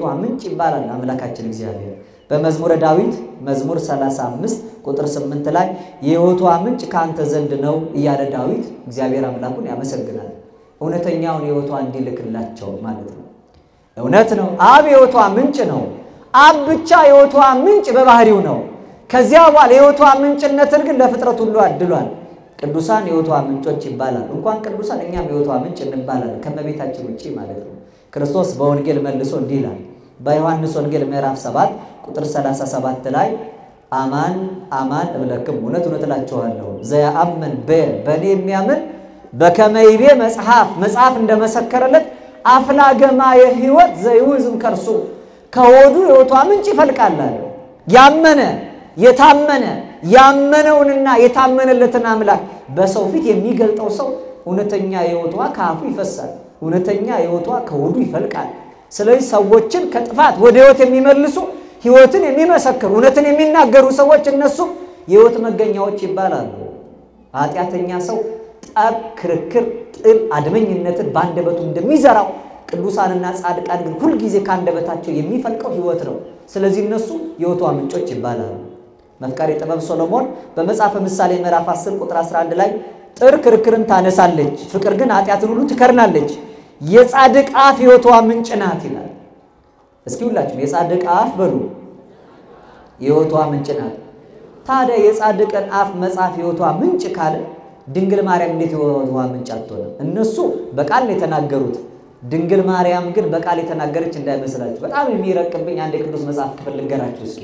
ውሃ ምንጭ ይባላል አምላካችን እግዚአብሔር በመዝሙረ ዳዊት መዝሙር 35 ቁጥር 8 ላይ የሕይወት ውሃ ምንጭ ከአንተ ዘንድ ነው እያለ ዳዊት እግዚአብሔር አምላኩን ያመሰግናል። እውነተኛውን ውሃ እንዲልክላቸው ማለት ነው። እውነት ነው። አብ የሕይወት ውሃ ምንጭ ነው። አብ ብቻ የሕይወት ውሃ ምንጭ በባህሪው ነው። ከዚያ በኋላ የሕይወት ውሃ ምንጭነትን ግን ለፍጥረት ሁሉ አድሏል። ቅዱሳን የሕይወት ውሃ ምንጮች ይባላል። እንኳን ቅዱሳን እኛም የሕይወት ውሃ ምንጭ እንባላለን ከመቤታችን ውጭ ማለት ነው። ክርስቶስ በወንጌል መልሶ እንዲህ ይላል በዮሐንስ ወንጌል ምዕራፍ 7 ቁጥር 37 ላይ አማን አማን እብለክም እውነት እውነት እላችኋለሁ ዘያአምን በእኔ የሚያምን በከመ ይቤ መጽሐፍ መጽሐፍ እንደመሰከረለት አፍላገማ የሕይወት ዘይውዝም ከርሱ ከሆዱ የሕይወቷ ምንጭ ይፈልቃል ያመነ የታመነ ያመነውንና የታመነለትን አምላክ በሰው ፊት የሚገልጠው ሰው እውነተኛ የሕይወቷ ከአፉ ይፈሳል። እውነተኛ የሕይወቷ ከሆዱ ይፈልቃል። ስለዚህ ሰዎችን ከጥፋት ወደ ሕይወት የሚመልሱ ሕይወትን የሚመሰክሩ እውነትን የሚናገሩ ሰዎች እነሱም የሕይወት መገኛዎች ይባላሉ። ኃጢአተኛ ሰው ጠብ፣ ክርክር፣ ጥል፣ አድመኝነትን በአንደበቱ እንደሚዘራው ቅዱሳንና ጻድቃን ግን ሁልጊዜ ከአንደበታቸው የሚፈልቀው ሕይወት ነው። ስለዚህ እነሱ የሕይወቷ ምንጮች ይባላሉ። መፍቀሬ ጥበብ ሶሎሞን በመጽሐፈ ምሳሌ ምዕራፍ 10 ቁጥር 11 ላይ ጥር ክርክርን ታነሳለች፣ ፍቅር ግን ኃጢአትን ሁሉ ትከርናለች የጻድቅ አፍ ሕይወቷ ምንጭ ናት ይላል። እስኪ ሁላችሁም የጻድቅ አፍ በሉ የሕይወቷ ምንጭ ናት። ታዲያ የጻድቅን አፍ መጽሐፍ ሕይወቷ ምንጭ ካለ ድንግል ማርያም እንዴት የሕይወቷ ምንጭ አትሆንም? እነሱ በቃል ነው የተናገሩት። ድንግል ማርያም ግን በቃል የተናገረች እንዳይመስላችሁ። በጣም የሚረቅብኝ አንድ የቅዱስ መጽሐፍ ክፍል ልንገራችሁ እስኪ።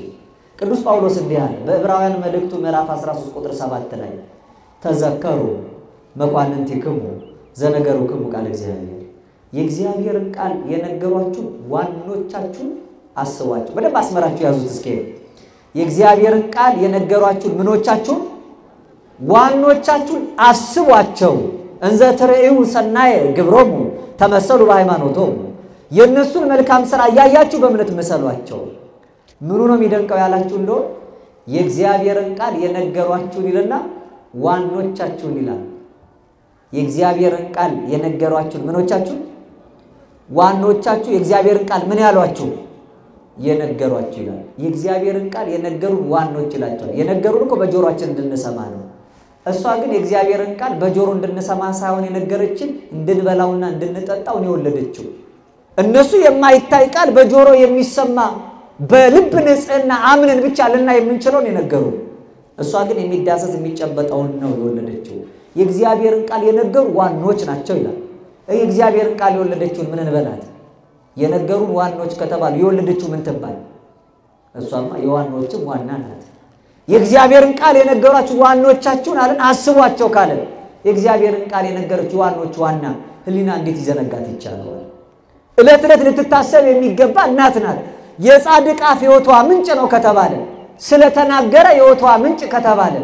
ቅዱስ ጳውሎስ እንዲህ አለ በዕብራውያን መልእክቱ ምዕራፍ 13 ቁጥር 7 ላይ ተዘከሩ መኳንንቲክሙ ዘነገሩክሙ ቃለ እግዚአብሔር የእግዚአብሔርን ቃል የነገሯችሁ ዋኖቻችሁን አስቧቸው። በደንብ አስመራችሁ ያዙት። እስኪ የእግዚአብሔርን ቃል የነገሯችሁን ምኖቻችሁን ዋኖቻችሁን አስቧቸው። እንዘ ትርእዩ ሰናየ ግብሮሙ ተመሰሉ በሃይማኖቶሙ የእነሱን መልካም ሥራ እያያችሁ በእምነት ምሰሏቸው። ምኑ ነው የሚደንቀው ያላችሁ እንደሆን የእግዚአብሔርን ቃል የነገሯችሁን ይልና ዋኖቻችሁን ይላል። የእግዚአብሔርን ቃል የነገሯችሁን ምኖቻችሁን ዋኖቻችሁ የእግዚአብሔርን ቃል ምን ያሏችሁ የነገሯችሁ ይላል። የእግዚአብሔርን ቃል የነገሩን ዋኖች ይላቸዋል። የነገሩን እኮ በጆሮአችን እንድንሰማ ነው። እሷ ግን የእግዚአብሔርን ቃል በጆሮ እንድንሰማ ሳይሆን የነገረችን እንድንበላውና እንድንጠጣው ነው የወለደችው። እነሱ የማይታይ ቃል በጆሮ የሚሰማ በልብ ንጽሕና አምንን ብቻ ልናይ የምንችለውን የነገሩ፣ እሷ ግን የሚዳሰስ የሚጨበጠውን ነው የወለደችው። የእግዚአብሔርን ቃል የነገሩ ዋኖች ናቸው ይላል። የእግዚአብሔርን ቃል የወለደችውን ምን እንበላት? የነገሩን ዋኖች ከተባሉ የወለደችው ምን ትባል? እሷማ የዋኖችም ዋና ናት። የእግዚአብሔርን ቃል የነገሯችሁ ዋኖቻችሁን አለን አስቧቸው ካለን የእግዚአብሔርን ቃል የነገረችው ዋኖች ዋና ሕሊና እንዴት ይዘነጋት ይቻለዋል? ዕለት ዕለት ልትታሰብ የሚገባ እናት ናት። የጻድቅ አፍ ሕይወቷ ምንጭ ነው ከተባለ ስለተናገረ ሕይወቷ ምንጭ ከተባለ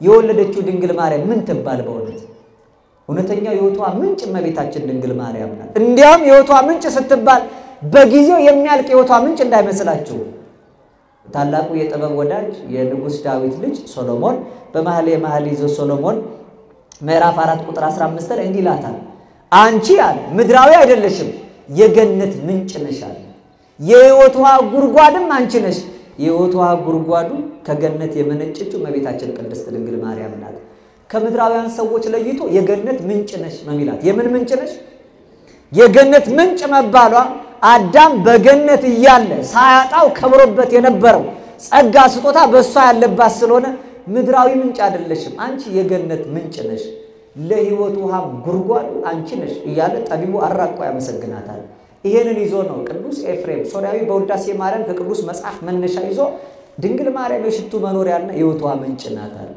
የወለደችው ድንግል ማርያም ምን ትባል? በእውነት እውነተኛው የሕይወቷ ምንጭ እመቤታችን ድንግል ማርያም ናት። እንዲያውም የሕይወቷ ምንጭ ስትባል በጊዜው የሚያልቅ የሕይወቷ ምንጭ እንዳይመስላችሁ። ታላቁ የጥበብ ወዳጅ የንጉሥ ዳዊት ልጅ ሶሎሞን በመኃልየ መኃልይ ዘሰሎሞን ምዕራፍ 4 ቁጥር 15 ላይ እንዲህ ይላታል፣ አንቺ አለ ምድራዊ አይደለሽም የገነት ምንጭ ነሽ አለ። የሕይወት ውሃ ጉድጓድም አንቺ ነሽ። የሕይወት ውሃ ጉድጓዱ ከገነት የመነጨችው እመቤታችን ቅድስት ድንግል ማርያም ናት። ከምድራውያን ሰዎች ለይቶ የገነት ምንጭ ነሽ ነው የሚላት። የምን ምንጭ ነሽ? የገነት ምንጭ መባሏ አዳም በገነት እያለ ሳያጣው ከብሮበት የነበረው ጸጋ ስጦታ በእሷ ያለባት ስለሆነ ምድራዊ ምንጭ አይደለሽም፣ አንቺ የገነት ምንጭ ነሽ፣ ለሕይወት ውሃም ጉድጓዱ አንቺ ነሽ እያለ ጠቢቡ አራቆ ያመሰግናታል። ይሄንን ይዞ ነው ቅዱስ ኤፍሬም ሶርያዊ በውዳሴ ማርያም ከቅዱስ መጽሐፍ መነሻ ይዞ ድንግል ማርያም የሽቱ መኖሪያና የሕይወት ውሃ ምንጭ አለ።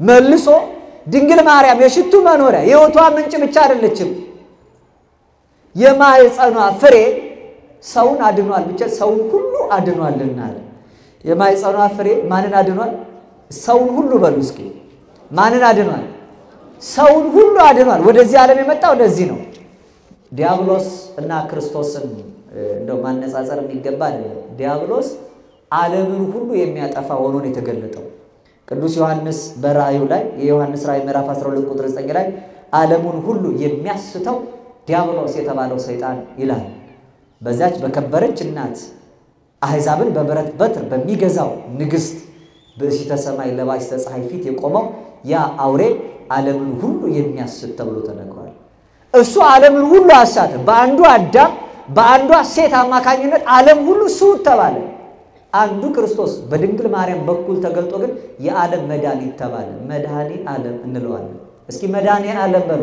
መልሶ ድንግል ማርያም የሽቱ መኖሪያ የሕይወት ውሃ ምንጭ ብቻ አይደለችም፣ የማኅፀኗ ፍሬ ሰውን አድኗል ብቻ ሰውን ሁሉ አድኗልና አለ። የማኅፀኗ ፍሬ ማንን አድኗል? ሰውን ሁሉ በሉ እስኪ ማንን አድኗል? ሰውን ሁሉ አድኗል። ወደዚህ ዓለም የመጣው ለዚህ ነው። ዲያብሎስ እና ክርስቶስን እንደው ማነጻጸር የሚገባ ዲያብሎስ ዓለምን ሁሉ የሚያጠፋ ሆኖ ነው የተገለጠው። ቅዱስ ዮሐንስ በራእዩ ላይ የዮሐንስ ራእይ ምዕራፍ 12 ቁጥር 9 ላይ ዓለሙን ሁሉ የሚያስተው ዲያብሎስ የተባለው ሰይጣን ይላል። በዚያች በከበረች እናት አሕዛብን በብረት በትር በሚገዛው ንግሥት ብእሲተ ሰማይ ለባሲተ ፀሐይ ፊት የቆመው ያ አውሬ ዓለምን ሁሉ የሚያስት ተብሎ ተነግሯል። እሱ ዓለምን ሁሉ አሳተ። በአንዱ አዳም በአንዷ ሴት አማካኝነት ዓለም ሁሉ ስውት ተባለ። አንዱ ክርስቶስ በድንግል ማርያም በኩል ተገልጦ ግን የዓለም መድኃኒት ተባለ። መድኃኔ ዓለም እንለዋለን። እስኪ መድኃኔ ዓለም በሉ።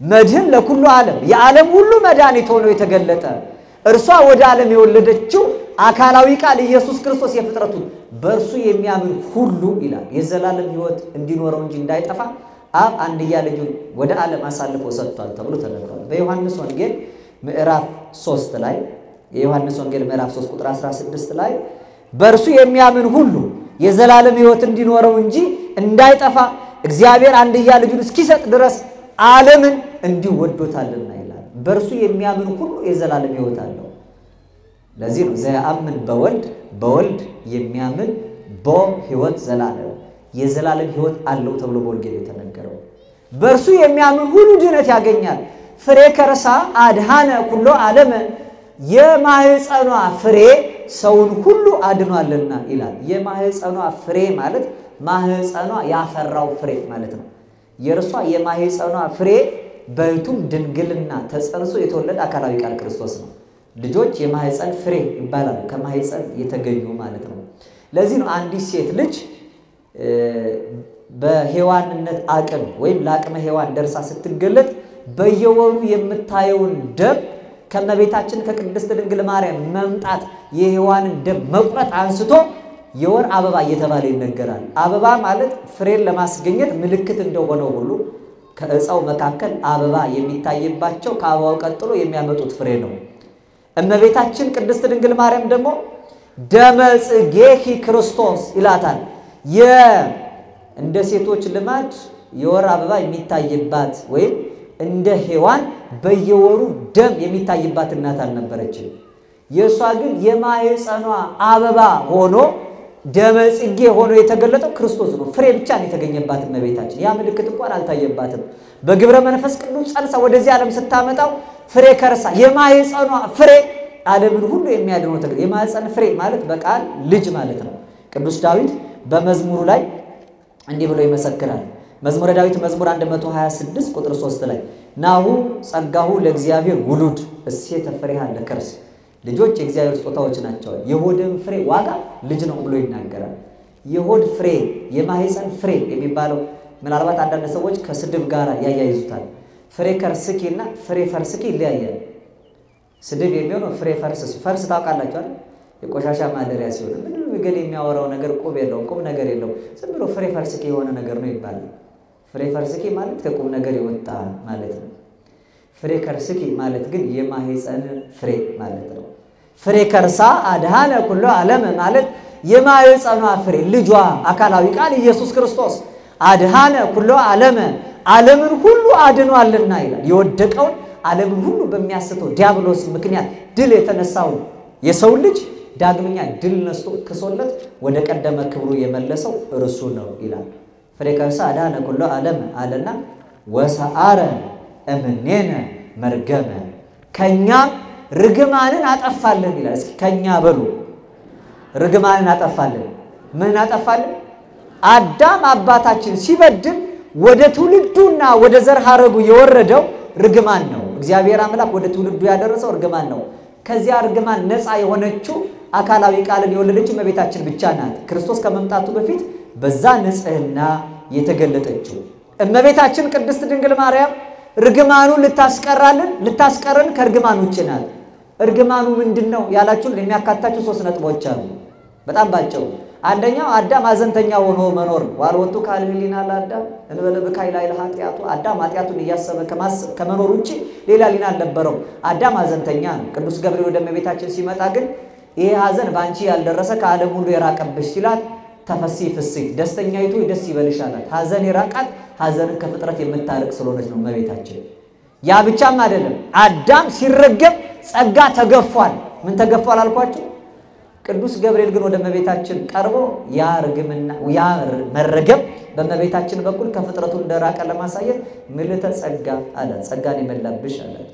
መድህን ለኩሉ ዓለም የዓለም ሁሉ መድኃኒት ሆኖ የተገለጠ እርሷ ወደ ዓለም የወለደችው አካላዊ ቃል ኢየሱስ ክርስቶስ የፍጥረቱ በእርሱ የሚያምን ሁሉ ይላል የዘላለም ሕይወት እንዲኖረው እንጂ እንዳይጠፋ አብ አንድያ ልጁን ወደ ዓለም አሳልፎ ሰጥቷል ተብሎ ተነግሯል። በዮሐንስ ወንጌል ምዕራፍ 3 ላይ የዮሐንስ ወንጌል ምዕራፍ 3 ቁጥር 16 ላይ በእርሱ የሚያምን ሁሉ የዘላለም ሕይወት እንዲኖረው እንጂ እንዳይጠፋ እግዚአብሔር አንድያ ልጁን እስኪሰጥ ድረስ ዓለምን እንዲሁ ወዶታልና ይላል። በእርሱ የሚያምን ሁሉ የዘላለም ሕይወት አለው። ለዚህ ነው ዘያአምን በወልድ በወልድ የሚያምን ቦ ሕይወት ዘላለም የዘላለም ሕይወት አለው ተብሎ በወንጌል የተነገረው። በእርሱ የሚያምን ሁሉ ድነት ያገኛል። ፍሬ ከርሳ አድሃነ ኩሎ ዓለመ የማህፀኗ ፍሬ ሰውን ሁሉ አድኗልና ይላል። የማህፀኗ ፍሬ ማለት ማህፀኗ ያፈራው ፍሬ ማለት ነው። የእርሷ የማህፀኗ ፍሬ በሕቱም ድንግልና ተጸንሶ የተወለደ አካላዊ ቃል ክርስቶስ ነው። ልጆች የማህፀን ፍሬ ይባላሉ። ከማህፀን የተገኙ ማለት ነው። ለዚህ ነው አንዲት ሴት ልጅ በሔዋንነት አቅም ወይም ለአቅመ ሔዋን ደርሳ ስትገለጥ በየወሩ የምታየውን ደም ከእመቤታችን ከቅድስት ድንግል ማርያም መምጣት የሔዋንን ደም መቁረጥ አንስቶ የወር አበባ እየተባለ ይነገራል። አበባ ማለት ፍሬን ለማስገኘት ምልክት እንደሆነው ሁሉ ከዕፃው መካከል አበባ የሚታይባቸው ከአበባው ቀጥሎ የሚያመጡት ፍሬ ነው። እመቤታችን ቅድስት ድንግል ማርያም ደግሞ ደመ ጽጌኪ ክርስቶስ ይላታል። እንደ ሴቶች ልማድ የወር አበባ የሚታይባት ወይም እንደ ሔዋን በየወሩ ደም የሚታይባት እናት አልነበረችም። የእሷ ግን የማህፀኗ አበባ ሆኖ ደመ ጽጌ ሆኖ የተገለጠው ክርስቶስ ነው። ፍሬ ብቻ ነው የተገኘባት እመቤታችን። ያ ምልክት እንኳን አልታየባትም። በግብረ መንፈስ ቅዱስ ጸንሳ ወደዚህ ዓለም ስታመጣው ፍሬ ከርሳ የማህፀኗ ፍሬ ዓለምን ሁሉ የሚያድነው ተገ የማህፀን ፍሬ ማለት በቃል ልጅ ማለት ነው። ቅዱስ ዳዊት በመዝሙሩ ላይ እንዲህ ብሎ ይመሰክራል። መዝሙረ ዳዊት መዝሙር 126 ቁጥር 3 ላይ ናሁ ጸጋሁ ለእግዚአብሔር ውሉድ እሴተ ፍሬሃ ለከርስ ልጆች የእግዚአብሔር ስጦታዎች ናቸው። የሆድም ፍሬ ዋጋ ልጅ ነው ብሎ ይናገራል። የሆድ ፍሬ የማህፀን ፍሬ የሚባለው ምናልባት አንዳንድ ሰዎች ከስድብ ጋር ያያይዙታል። ፍሬ ከርስኪ እና ፍሬ ፈርስኪ ይለያያል። ስድብ የሚሆነው ፍሬ ፈርስ ፈርስ ታውቃላችኋል። የቆሻሻ ማደሪያ ሲሆን ምንም ገል የሚያወራው ነገር ቁም የለውም፣ ቁም ነገር የለውም። ዝም ብሎ ፍሬ ፈርስኪ የሆነ ነገር ነው ይባላል። ፍሬ ፈርስኪ ማለት ከቁም ነገር የወጣ ማለት ነው። ፍሬ ከርስኪ ማለት ግን የማህፀን ፍሬ ማለት ነው። ፍሬ ከርሳ አድሃነ ኩሎ ዓለም ማለት የማህፀኗ ፍሬ ልጇ አካላዊ ቃል ኢየሱስ ክርስቶስ አድሃነ ኩሎ ዓለም ዓለምን ሁሉ አድኗልና ይላል። የወደቀውን ዓለምን ሁሉ በሚያስተው ዲያብሎስ ምክንያት ድል የተነሳውን የሰው ልጅ ዳግመኛ ድል ነስቶ ክሶለት ወደ ቀደመ ክብሩ የመለሰው እርሱ ነው ይላል። ፍሬከርሳ አዳነ ኩሎ ዓለም አለና ወሰአረ እምኔነ መርገመ ከእኛም ርግማንን አጠፋልን ይላል። እስኪ ከእኛ በሉ ርግማንን አጠፋልን። ምን አጠፋልን? አዳም አባታችን ሲበድል ወደ ትውልዱና ወደ ዘር ሐረጉ የወረደው ርግማን ነው። እግዚአብሔር አምላክ ወደ ትውልዱ ያደረሰው ርግማን ነው። ከዚያ ርግማን ነፃ የሆነችው አካላዊ ቃልን የወለደችው እመቤታችን ብቻ ናት። ክርስቶስ ከመምጣቱ በፊት በዛ ንጽሕና የተገለጠችው እመቤታችን ቅድስት ድንግል ማርያም ርግማኑን ልታስቀራልን ልታስቀረን ከእርግማን ውጭ ናት። እርግማኑ ምንድን ነው ያላችሁን የሚያካታችሁ ሶስት ነጥቦች አሉ። በጣም ባጭሩ አንደኛው አዳም ሐዘንተኛ ሆኖ መኖር ነው። ዋልወጡ ካል ህሊና ለአዳም እንበለ ብካይ ላይ ለኃጢአቱ አዳም ኃጢአቱን እያሰበ ከመኖር ውጭ ሌላ ሊና አልነበረው። አዳም ሐዘንተኛ ነው። ቅዱስ ገብርኤል ወደ እመቤታችን ሲመጣ ግን ይሄ ሐዘን በአንቺ ያልደረሰ ከዓለም ሁሉ የራቀብሽ ሲላት ተፈሲ ፍስት ደስተኛይቱ ደስ ይበልሽ አላት። ሐዘን የራቃት ሐዘንን ከፍጥረት የምታርቅ ስለሆነች ነው እመቤታችን። ያ ብቻም አይደለም። አዳም ሲረገም ጸጋ ተገፏል። ምን ተገፏል አልኳቸው? ቅዱስ ገብርኤል ግን ወደ እመቤታችን ቀርቦ ያ ርግምና ያ መረገም በእመቤታችን በኩል ከፍጥረቱ እንደራቀ ለማሳየት ምልዕተ ጸጋ አላት። ጸጋን የመላብሽ አላት።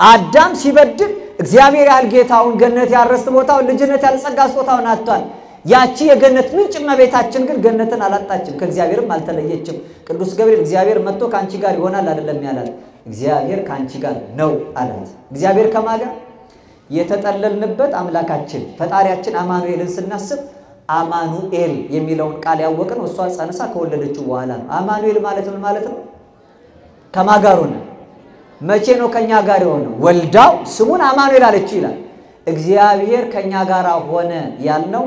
አዳም ሲበድል እግዚአብሔር ያህል ጌታውን ገነት ያረስት ቦታውን ልጅነት ያለ ጸጋ ስጦታውን አጥቷል። ያቺ የገነት ምንጭ እመቤታችን ግን ገነትን አላጣችም፣ ከእግዚአብሔርም አልተለየችም። ቅዱስ ገብርኤል እግዚአብሔር መጥቶ ከአንቺ ጋር ይሆናል አይደለም ያላት፣ እግዚአብሔር ከአንቺ ጋር ነው አላት። እግዚአብሔር ከማን? የተጠለልንበት አምላካችን ፈጣሪያችን አማኑኤልን ስናስብ አማኑኤል የሚለውን ቃል ያወቅነው እሷ ጸንሳ ከወለደችው በኋላ ነው። አማኑኤል ማለት ምን ማለት ነው? ከማን ጋር? መቼ ነው ከኛ ጋር የሆነው? ወልዳው ስሙን አማኑኤል አለችው ይላል። እግዚአብሔር ከኛ ጋር ሆነ ያልነው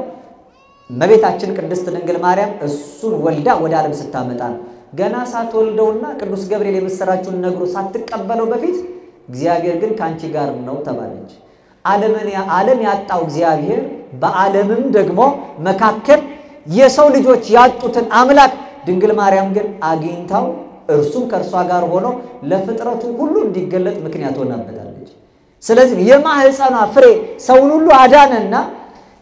እመቤታችን ቅድስት ድንግል ማርያም እሱን ወልዳ ወደ ዓለም ስታመጣ ነው። ገና ሳትወልደውና ቅዱስ ገብርኤል የምሥራችሁን ነግሮ ሳትቀበለው በፊት እግዚአብሔር ግን ከአንቺ ጋር ነው ተባለች። ዓለም ያጣው እግዚአብሔር በዓለምም ደግሞ መካከል የሰው ልጆች ያጡትን አምላክ ድንግል ማርያም ግን አግኝታው እርሱም ከእርሷ ጋር ሆኖ ለፍጥረቱ ሁሉ እንዲገለጥ ምክንያት ሆናበታለች። ስለዚህ የማህፀኗ ፍሬ ሰውን ሁሉ አዳነና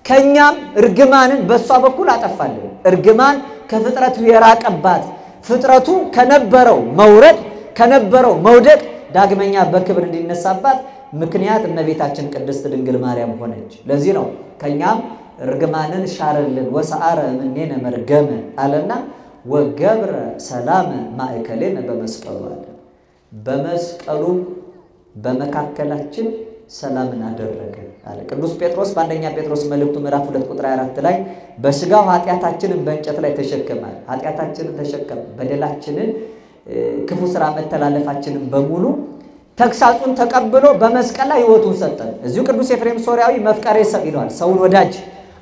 ከእኛም እርግማንን በእሷ በኩል አጠፋልን። እርግማን ከፍጥረቱ የራቀባት ፍጥረቱ ከነበረው መውረድ ከነበረው መውደቅ ዳግመኛ በክብር እንዲነሳባት ምክንያት እመቤታችን ቅድስት ድንግል ማርያም ሆነች። ለዚህ ነው ከእኛም እርግማንን ሻረልን ወሰአረ እምኔነ መርገመ አለና ወገብረ ሰላም ማእከሌን በመስቀሉ አለ። በመስቀሉም በመካከላችን ሰላምን አደረገ አለ ቅዱስ ጴጥሮስ በአንደኛ ጴጥሮስ መልእክቱ ምዕራፍ ሁለት ቁጥር አራት ላይ በስጋው ኃጢአታችንን በእንጨት ላይ ተሸከማል። ኃጢአታችንን ተሸከም በደላችንን፣ ክፉ ስራ መተላለፋችንን በሙሉ ተግሳጹን ተቀብሎ በመስቀል ላይ ሕይወቱን ሰጠን። እዚሁ ቅዱስ ኤፍሬም ሶርያዊ መፍቀሬ ሰብ ይለዋል። ሰውን ወዳጅ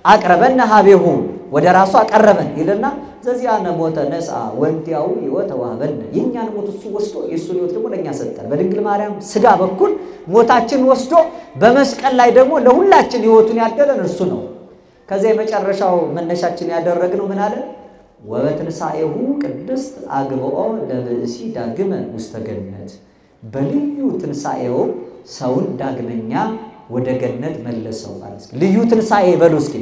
አቅረበን ሀቤሁ ወደ ራሱ አቀረበን ይልና ዘዚያነ ሞተ ነስአ ወንቲያው ሕይወተ ወሀበነ የእኛን ሞት እሱ ወስዶ የእሱን ሕይወት ደግሞ ለእኛ ሰጠን። በድንግል ማርያም ስጋ በኩል ሞታችን ወስዶ በመስቀል ላይ ደግሞ ለሁላችን ሕይወቱን ያደለን እርሱ ነው። ከዚያ የመጨረሻው መነሻችን ያደረግነው ምን አለ? ወበትንሣኤሁ ቅድስት አግብኦ ለብእሲ ዳግመ ውስተ ገነት በልዩ ትንሣኤው ሰውን ዳግመኛ ወደ ገነት መለሰው ልዩ ትንሣኤ በሉ እስኪ።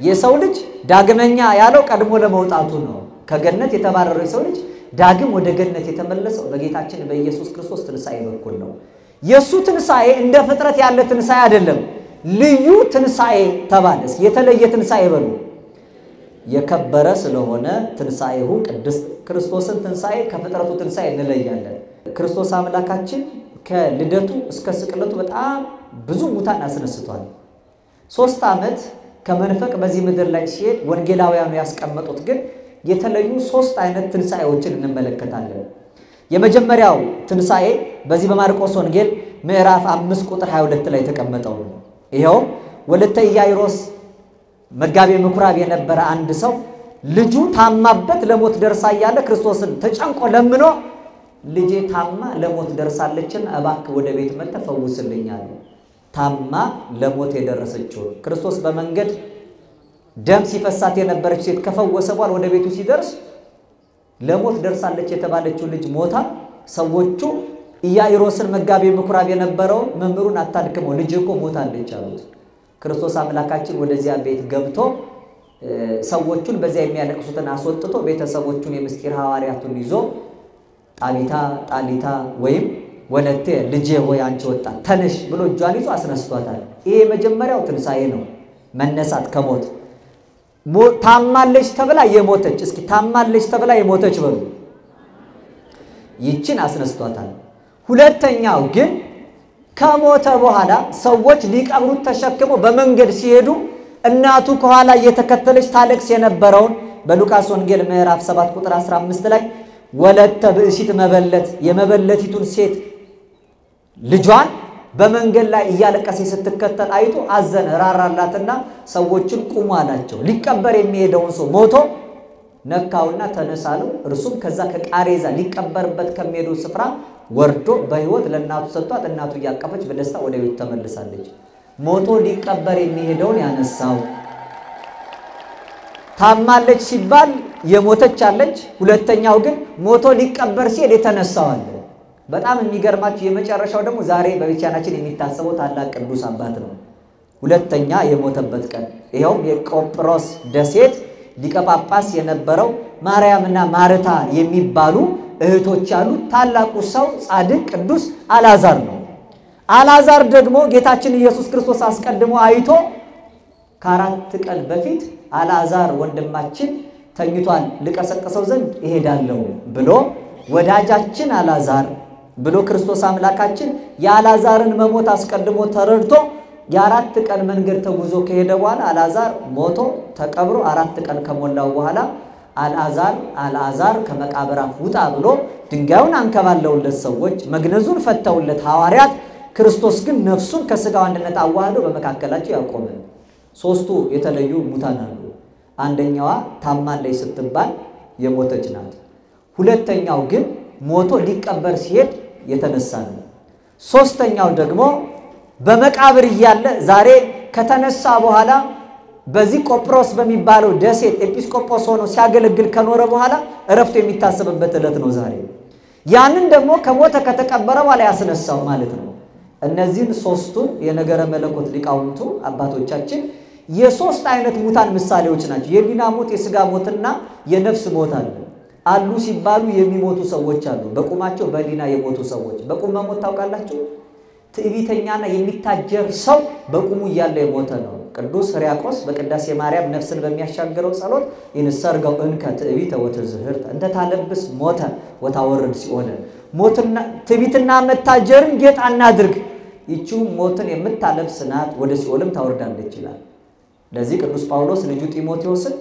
የሰው ልጅ ዳግመኛ ያለው ቀድሞ ለመውጣቱ ነው። ከገነት የተባረረው የሰው ልጅ ዳግም ወደ ገነት የተመለሰው በጌታችን በኢየሱስ ክርስቶስ ትንሣኤ በኩል ነው። የእሱ ትንሣኤ እንደ ፍጥረት ያለ ትንሣኤ አይደለም፣ ልዩ ትንሣኤ ተባለ። የተለየ ትንሣኤ በሉ። የከበረ ስለሆነ ትንሣኤሁ ቅድስት ክርስቶስን ትንሣኤ ከፍጥረቱ ትንሣኤ እንለያለን። ክርስቶስ አምላካችን ከልደቱ እስከ ስቅለቱ በጣም ብዙ ሙታን አስነስቷል። ሶስት ዓመት ከመንፈቅ በዚህ ምድር ላይ ሲሄድ ወንጌላውያኑ ያስቀመጡት ግን የተለዩ ሶስት አይነት ትንሣኤዎችን እንመለከታለን። የመጀመሪያው ትንሣኤ በዚህ በማርቆስ ወንጌል ምዕራፍ አምስት ቁጥር 22 ላይ የተቀመጠው ነው። ይኸውም ወለተ ኢያይሮስ መጋቤ ምኩራብ የነበረ አንድ ሰው ልጁ ታማበት ለሞት ደርሳ እያለ ክርስቶስን ተጨንቆ ለምኖ ልጄ ታማ ለሞት ደርሳለችን፣ እባክህ ወደ ቤት መጥተህ ፈውስልኝ ታማ ለሞት የደረሰችው ክርስቶስ በመንገድ ደም ሲፈሳት የነበረች ሴት ከፈወሰ በኋላ ወደ ቤቱ ሲደርስ ለሞት ደርሳለች የተባለችው ልጅ ሞታ ሰዎቹ ኢያኢሮስን መጋቢ ምኩራብ የነበረውን መምህሩን አታድክመው ልጅ እኮ ሞታለች አሉት። ክርስቶስ አምላካችን ወደዚያ ቤት ገብቶ ሰዎቹን በዚያ የሚያለቅሱትን አስወጥቶ ቤተሰቦቹን የምስጢር ሐዋርያቱን ይዞ ጣሊታ ጣሊታ ወይም ወለቴ ልጄ ሆይ አንቺ ወጣት ተነሽ ብሎ እጇን ይዞ አስነስቷታል። ይሄ የመጀመሪያው ትንሣኤ ነው፣ መነሳት ከሞት ታማለች ተብላ የሞተች እስኪ ታማለች ተብላ የሞተች በሉ ይችን አስነስቷታል። ሁለተኛው ግን ከሞተ በኋላ ሰዎች ሊቀብሩት ተሸክመው በመንገድ ሲሄዱ እናቱ ከኋላ እየተከተለች ታለቅስ የነበረውን በሉቃስ ወንጌል ምዕራፍ 7 ቁጥር 15 ላይ ወለተ ብእሲት መበለት የመበለቲቱን ሴት ልጇን በመንገድ ላይ እያለቀሰ ስትከተል አይቶ አዘነ፣ ራራላትና ሰዎችን ቁሙ አላቸው። ሊቀበር የሚሄደውን ሰው ሞቶ ነካውና ተነሳለው። እርሱም ከዛ ከቃሬዛ ሊቀበርበት ከሚሄዱ ስፍራ ወርዶ በሕይወት ለእናቱ ሰጥቷት እናቱ እያቀፈች በደስታ ወደ ቤት ተመልሳለች። ሞቶ ሊቀበር የሚሄደውን ያነሳው ታማለች ሲባል የሞተች አለች። ሁለተኛው ግን ሞቶ ሊቀበር ሲሄድ የተነሳው አለ። በጣም የሚገርማችሁ የመጨረሻው ደግሞ ዛሬ በቤተክርስቲያናችን የሚታሰበው ታላቅ ቅዱስ አባት ነው። ሁለተኛ የሞተበት ቀን ይኸውም የቆጵሮስ ደሴት ሊቀ ጳጳስ የነበረው ማርያምና ማርታ የሚባሉ እህቶች ያሉት ታላቁ ሰው ጻድቅ ቅዱስ አልዓዛር ነው። አልዓዛር ደግሞ ጌታችን ኢየሱስ ክርስቶስ አስቀድሞ አይቶ ከአራት ቀን በፊት አልዓዛር ወንድማችን ተኝቷል፣ ልቀሰቅሰው ዘንድ እሄዳለሁ ብሎ ወዳጃችን አልዓዛር ብሎ ክርስቶስ አምላካችን የአልዓዛርን መሞት አስቀድሞ ተረድቶ የአራት ቀን መንገድ ተጉዞ ከሄደ በኋላ አልዓዛር ሞቶ ተቀብሮ አራት ቀን ከሞላው በኋላ አልዓዛር አልዓዛር ከመቃብር አፍ ውጣ ብሎ ድንጋዩን አንከባለውለት ሰዎች መግነዙን ፈተውለት ሐዋርያት ክርስቶስ ግን ነፍሱን ከሥጋው አንድነት አዋህዶ በመካከላቸው ያቆመ። ሶስቱ የተለዩ ሙታን አሉ። አንደኛዋ ታማለች ስትባል የሞተች ናት። ሁለተኛው ግን ሞቶ ሊቀበር ሲሄድ የተነሳ ነው። ሶስተኛው ደግሞ በመቃብር እያለ ዛሬ ከተነሳ በኋላ በዚህ ቆጵሮስ በሚባለው ደሴት ኤጲስቆጶስ ሆኖ ሲያገለግል ከኖረ በኋላ እረፍቱ የሚታሰብበት ዕለት ነው ዛሬ። ያንን ደግሞ ከሞተ ከተቀበረ በኋላ ያስነሳው ማለት ነው። እነዚህን ሶስቱን የነገረ መለኮት ሊቃውንቱ አባቶቻችን የሶስት አይነት ሙታን ምሳሌዎች ናቸው። የህሊና ሞት፣ የስጋ ሞትና የነፍስ ሞት አለ። አሉ ሲባሉ የሚሞቱ ሰዎች አሉ። በቁማቸው በህሊና የሞቱ ሰዎች። በቁም መሞት ታውቃላችሁ? ትዕቢተኛና የሚታጀር ሰው በቁሙ እያለ የሞተ ነው። ቅዱስ ሕርያቆስ በቅዳሴ ማርያም ነፍስን በሚያሻግረው ጸሎት ይንሰርገው እንከ ትዕቢተ ወትዝህርተ እንተ ታለብስ ሞተ ወታወርድ ሞትና ትዕቢትና መታጀርን ጌጥ አናድርግ፣ ይቺውም ሞትን የምታለብስ ናት፣ ወደ ሲኦልም ታወርዳለች ይላል። ለዚህ ቅዱስ ጳውሎስ ልጁ ጢሞቴዎስን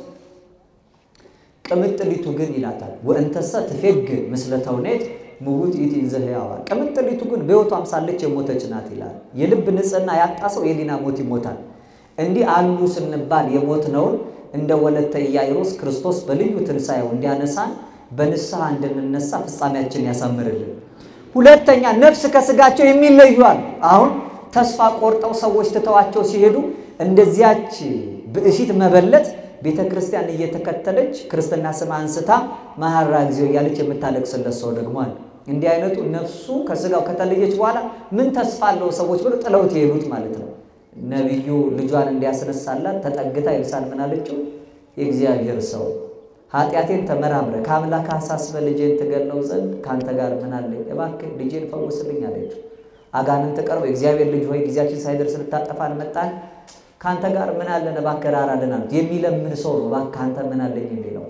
ቅምጥሊቱ ግን ይላታል ወእንተሰ ትፌግ ምስለ ተውኔት ምውት ይእቲ እንዘ ሕያዋ ቅምጥሊቱ ግን በሕይወቷም ሳለች የሞተች ናት ይላል። የልብ ንጽሕና ያጣ ሰው የህሊና ሞት ይሞታል። እንዲህ አሉ ስንባል የሞትነውን እንደ ወለተ ኢያኢሮስ ክርስቶስ በልዩ ትንሣኤው እንዲያነሳን በንስሐ እንድንነሳ ፍጻሜያችን ያሳምርልን። ሁለተኛ ነፍስ ከስጋቸው የሚለዩ አሉ። አሁን ተስፋ ቆርጠው ሰዎች ትተዋቸው ሲሄዱ እንደዚያች ብእሲት መበለት ቤተ ክርስቲያን እየተከተለች ክርስትና ስም አንስታ መሐራ ጊዜው እያለች የምታለቅስለት ሰው ደግሞ አለ። እንዲህ አይነቱ ነፍሱ ከስጋው ከተለየች በኋላ ምን ተስፋ አለው ሰዎች ብሎ ጥለውት የሄዱት ማለት ነው። ነቢዩ ልጇን እንዲያስነሳላት ተጠግታ ይልሳል ምን አለችው? የእግዚአብሔር ሰው ኃጢአቴን ተመራምረ ከአምላክ አሳስበ ልጄን ትገለው ዘንድ ከአንተ ጋር ምን አለኝ? እባክህ ልጄን ፈውስልኝ አለችው። አጋንንት ቀርበው የእግዚአብሔር ልጅ ሆይ ጊዜያችን ሳይደርስ ልታጠፋን መጣን ከአንተ ጋር ምን አለን? እባክህ ራራልን አሉት። የሚለምን ሰው ነው እባክህ አንተ ምን አለኝ የሚለው።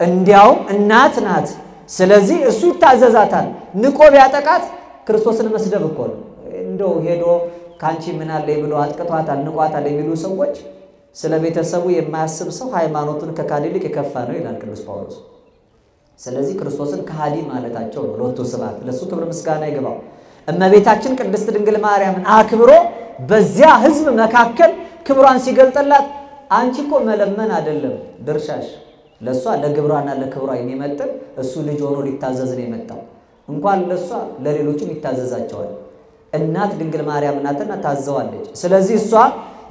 እንዲያውም እናት ናት። ስለዚህ እሱ ይታዘዛታል። ንቆ ቢያጠቃት ክርስቶስን መስደብ እኮ ነው። እንደው ሄዶ ከአንቺ ምን አለኝ ብሎ አጥቅቷታል፣ ንቋታል የሚሉ ሰዎች ስለ ቤተሰቡ የማያስብ ሰው ሃይማኖቱን ከካዲ ይልቅ የከፋ ነው ይላል ቅዱስ ጳውሎስ። ስለዚህ ክርስቶስን ከሃዲ ማለታቸው ነው። ሎቱ ስብሐት ለእሱ ክብር ምስጋና ይግባው። እመቤታችን ቅድስት ድንግል ማርያምን አክብሮ በዚያ ሕዝብ መካከል ክብሯን ሲገልጥላት አንቺ እኮ መለመን አይደለም ድርሻሽ፣ ለእሷ ለግብሯና ለክብሯ የሚመጥን እሱ ልጅ ሆኖ ሊታዘዝ ነው የመጣው። እንኳን ለእሷ ለሌሎቹም ይታዘዛቸዋል። እናት ድንግል ማርያም ናትና ታዘዋለች። ስለዚህ እሷ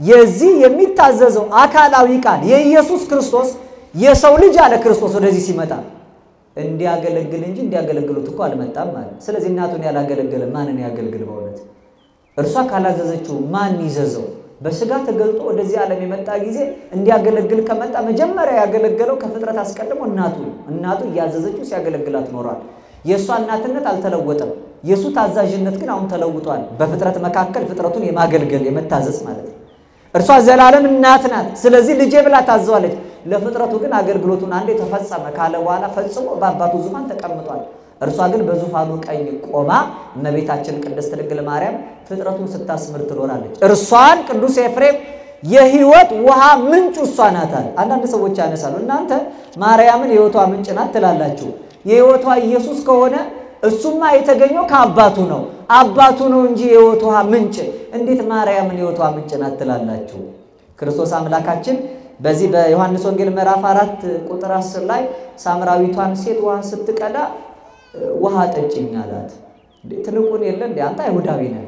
የዚህ የሚታዘዘው አካላዊ ቃል የኢየሱስ ክርስቶስ የሰው ልጅ አለ ክርስቶስ ወደዚህ ሲመጣ እንዲያገለግል እንጂ እንዲያገለግሉት እኮ አልመጣም ማለት። ስለዚህ እናቱን ያላገለገለ ማንን ያገልግል? በእውነት እርሷ ካላዘዘችው ማን ይዘዘው? በስጋ ተገልጦ ወደዚህ ዓለም የመጣ ጊዜ እንዲያገለግል ከመጣ መጀመሪያ ያገለገለው ከፍጥረት አስቀድሞ እናቱ እናቱ እያዘዘችው ሲያገለግላት ኖሯል። የእሷ እናትነት አልተለወጠም። የእሱ ታዛዥነት ግን አሁን ተለውጧል። በፍጥረት መካከል ፍጥረቱን የማገልገል የመታዘዝ ማለት ነው። እርሷ ዘላለም እናት ናት። ስለዚህ ልጄ ብላ ታዘዋለች። ለፍጥረቱ ግን አገልግሎቱን አንዴ ተፈጸመ ካለ በኋላ ፈጽሞ በአባቱ ዙፋን ተቀምጧል። እርሷ ግን በዙፋኑ ቀኝ ቆማ እመቤታችን ቅድስት ድንግል ማርያም ፍጥረቱን ስታስምር ትኖራለች። እርሷን ቅዱስ ኤፍሬም የሕይወት ውሃ ምንጩ እሷ ናት አንዳንድ ሰዎች ያነሳሉ፣ እናንተ ማርያምን የሕይወቷ ምንጭ ናት ትላላችሁ። የሕይወቷ ኢየሱስ ከሆነ እሱማ የተገኘው ከአባቱ ነው። አባቱ ነው እንጂ የሕይወት ውሃ ምንጭ እንዴት ማርያምን የሕይወቷ ምንጭ ናት ትላላችሁ? ክርስቶስ አምላካችን በዚህ በዮሐንስ ወንጌል ምዕራፍ አራት ቁጥር አስር ላይ ሳምራዊቷን ሴት ውሃ ስትቀዳ ውሃ ጠጭኝ አላት። ትንቁን የለ እንዴ አንተ አይሁዳዊ ነህ፣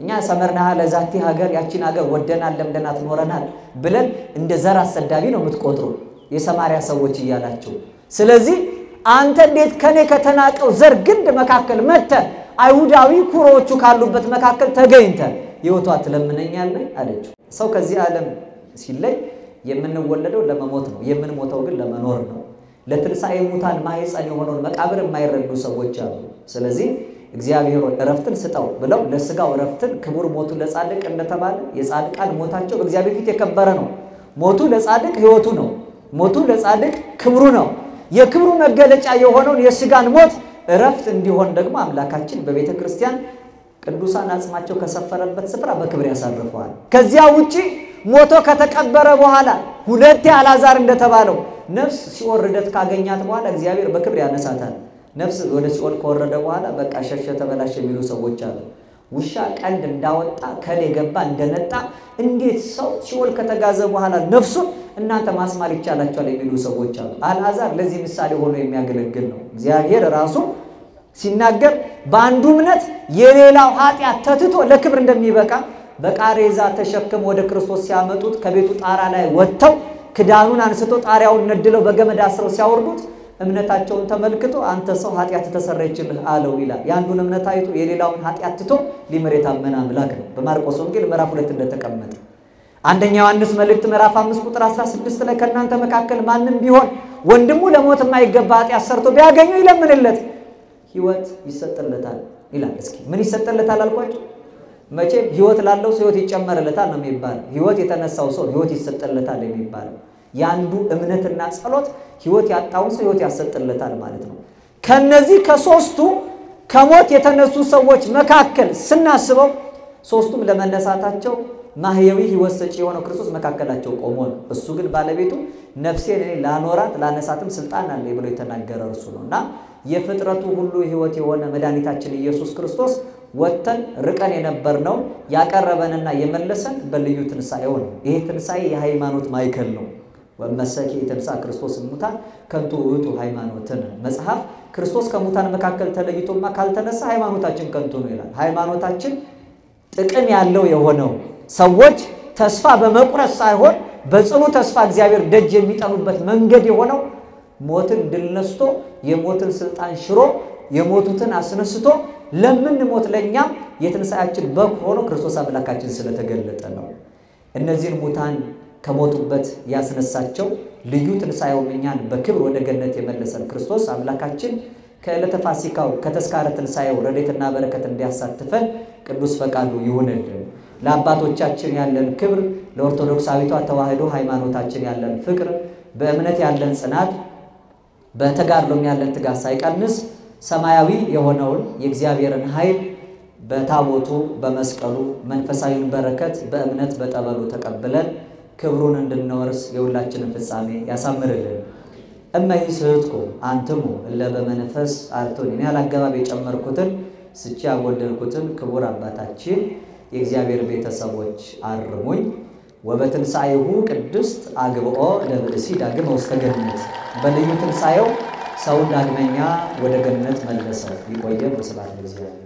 እኛ ሰመርናሃ ለዛቲ ሀገር ያቺን ሀገር ወደናል ለምደናት ኖረናል ብለን እንደ ዘር አሰዳቢ ነው የምትቆጥሩ የሰማርያ ሰዎች እያላችሁ ስለዚህ አንተ እንዴት ከኔ ከተናቀው ዘር ግንድ መካከል መጥተ አይሁዳዊ ኩሮዎቹ ካሉበት መካከል ተገኝተ ሕይወቷ ትለምነኛለህ አለችው። ሰው ከዚህ ዓለም ሲለይ የምንወለደው ለመሞት ነው፣ የምንሞተው ግን ለመኖር ነው። ለትንሣኤ ሙታን ማኅፀን የሆነውን መቃብር የማይረዱ ሰዎች አሉ። ስለዚህ እግዚአብሔር እረፍትን ስጠው ብለው ለሥጋው እረፍትን ክቡር ሞቱ ለጻድቅ እንደተባለ የጻድቃን ሞታቸው በእግዚአብሔር ፊት የከበረ ነው። ሞቱ ለጻድቅ ሕይወቱ ነው። ሞቱ ለጻድቅ ክብሩ ነው። የክብሩ መገለጫ የሆነውን የሥጋን ሞት እረፍት እንዲሆን ደግሞ አምላካችን በቤተ ክርስቲያን ቅዱሳን አጽማቸው ከሰፈረበት ስፍራ በክብር ያሳርፈዋል። ከዚያ ውጪ ሞቶ ከተቀበረ በኋላ ሁለቴ አልዓዛር እንደተባለው ነፍስ ሲኦል ርደት ካገኛት በኋላ እግዚአብሔር በክብር ያነሳታል። ነፍስ ወደ ሲኦል ከወረደ በኋላ በቃ ሸሸ ተበላሽ የሚሉ ሰዎች አሉ። ውሻ ቀንድ እንዳወጣ ከሌ ገባ እንደነጣ እንዴት ሰው ሲኦል ከተጋዘ በኋላ ነፍሱን እናንተ ማስማር ይቻላቸዋል የሚሉ ሰዎች አሉ። አልዓዛር ለዚህ ምሳሌ ሆኖ የሚያገለግል ነው። እግዚአብሔር ራሱ ሲናገር በአንዱ እምነት የሌላው ኃጢአት ተትቶ ለክብር እንደሚበቃ በቃሬዛ ተሸክሞ ወደ ክርስቶስ ሲያመጡት ከቤቱ ጣራ ላይ ወጥተው ክዳኑን አንስቶ ጣሪያውን ነድለው በገመድ አስረው ሲያወርዱት እምነታቸውን ተመልክቶ አንተ ሰው ኃጢአት ተሰረየችልህ አለው ይላል። የአንዱን እምነት አይቶ የሌላውን ኃጢአት ትቶ ሊምር የታመነ አምላክ ነው። በማርቆስ ወንጌል ምዕራፍ ሁለት እንደተቀመጠ አንደኛ ዮሐንስ መልእክት ምዕራፍ አምስት ቁጥር 16 ላይ ከእናንተ መካከል ማንም ቢሆን ወንድሙ ለሞት የማይገባ ኃጢአት ሰርቶ ቢያገኘው ይለምንለት ሕይወት ይሰጥለታል ይላል። እስኪ ምን ይሰጥለታል አልኳቸው? መቼም ሕይወት ላለው ሰው ሕይወት ይጨመርለታል ነው የሚባለው። ሕይወት የተነሳው ሰው ሕይወት ይሰጥለታል የሚባለው የአንዱ እምነትና ጸሎት ሕይወት ያጣውን ሰው ሕይወት ያሰጥለታል ማለት ነው። ከነዚህ ከሶስቱ ከሞት የተነሱ ሰዎች መካከል ስናስበው ሶስቱም ለመነሳታቸው ማህየዊ ሕይወት ሰጪ የሆነው ክርስቶስ መካከላቸው ቆሞ ነው። እሱ ግን ባለቤቱ ነፍሴን እኔ ላኖራት ላነሳትም ስልጣን አለ ብሎ የተናገረ እርሱ ነው እና የፍጥረቱ ሁሉ ሕይወት የሆነ መድኃኒታችን ኢየሱስ ክርስቶስ ወጥተን ርቀን የነበርነው ያቀረበንና የመለሰን በልዩ ትንሣኤው ነው። ይሄ ትንሣኤ የሃይማኖት ማዕከል ነው። ወመሰኪ የተንሳ ክርስቶስ ሙታን ከንቱ ውእቱ ሃይማኖትን መጽሐፍ ክርስቶስ ከሙታን መካከል ተለይቶማ ካልተነሳ ሃይማኖታችን ከንቱ ነው ይላል። ሃይማኖታችን ጥቅም ያለው የሆነው ሰዎች ተስፋ በመቁረጥ ሳይሆን በጽኑ ተስፋ እግዚአብሔር ደጅ የሚጠኑበት መንገድ የሆነው ሞትን ድል ነስቶ የሞትን ስልጣን ሽሮ የሞቱትን አስነስቶ ለምንሞት ለእኛም የትንሣኤያችን በኩር ሆኖ ክርስቶስ አምላካችን ስለተገለጠ ነው። እነዚህን ሙታን ከሞቱበት ያስነሳቸው ልዩ ትንሣኤው እኛን በክብር ወደ ገነት የመለሰን ክርስቶስ አምላካችን ከዕለተ ፋሲካው ከተስካረ ትንሣኤው ረድኤትና በረከት እንዲያሳትፈን ቅዱስ ፈቃዱ ይሁንልን። ለአባቶቻችን ያለን ክብር፣ ለኦርቶዶክሳዊቷ ተዋሕዶ ሃይማኖታችን ያለን ፍቅር፣ በእምነት ያለን ጽናት፣ በተጋድሎም ያለን ትጋት ሳይቀንስ ሰማያዊ የሆነውን የእግዚአብሔርን ኃይል በታቦቱ በመስቀሉ መንፈሳዊን በረከት በእምነት በጠበሉ ተቀብለን ክብሩን እንድንወርስ የሁላችንን ፍጻሜ ያሳምርልን። እመይ ስህትኩ አንትሙ እለ በመንፈስ አርቱን እኔ አላገባብ የጨመርኩትን ስቼ ያጎደልኩትን ክቡር አባታችን የእግዚአብሔር ቤተሰቦች አርሙኝ። ወበትንሣኤሁ ቅድስት አግብኦ ለብእሲ ዳግመ ውስተ ገነት በልዩ ትንሣኤው ሰውን ዳግመኛ ወደ ገነት መለሰው። ይቆየን። ወስብሐት ለእግዚአብሔር።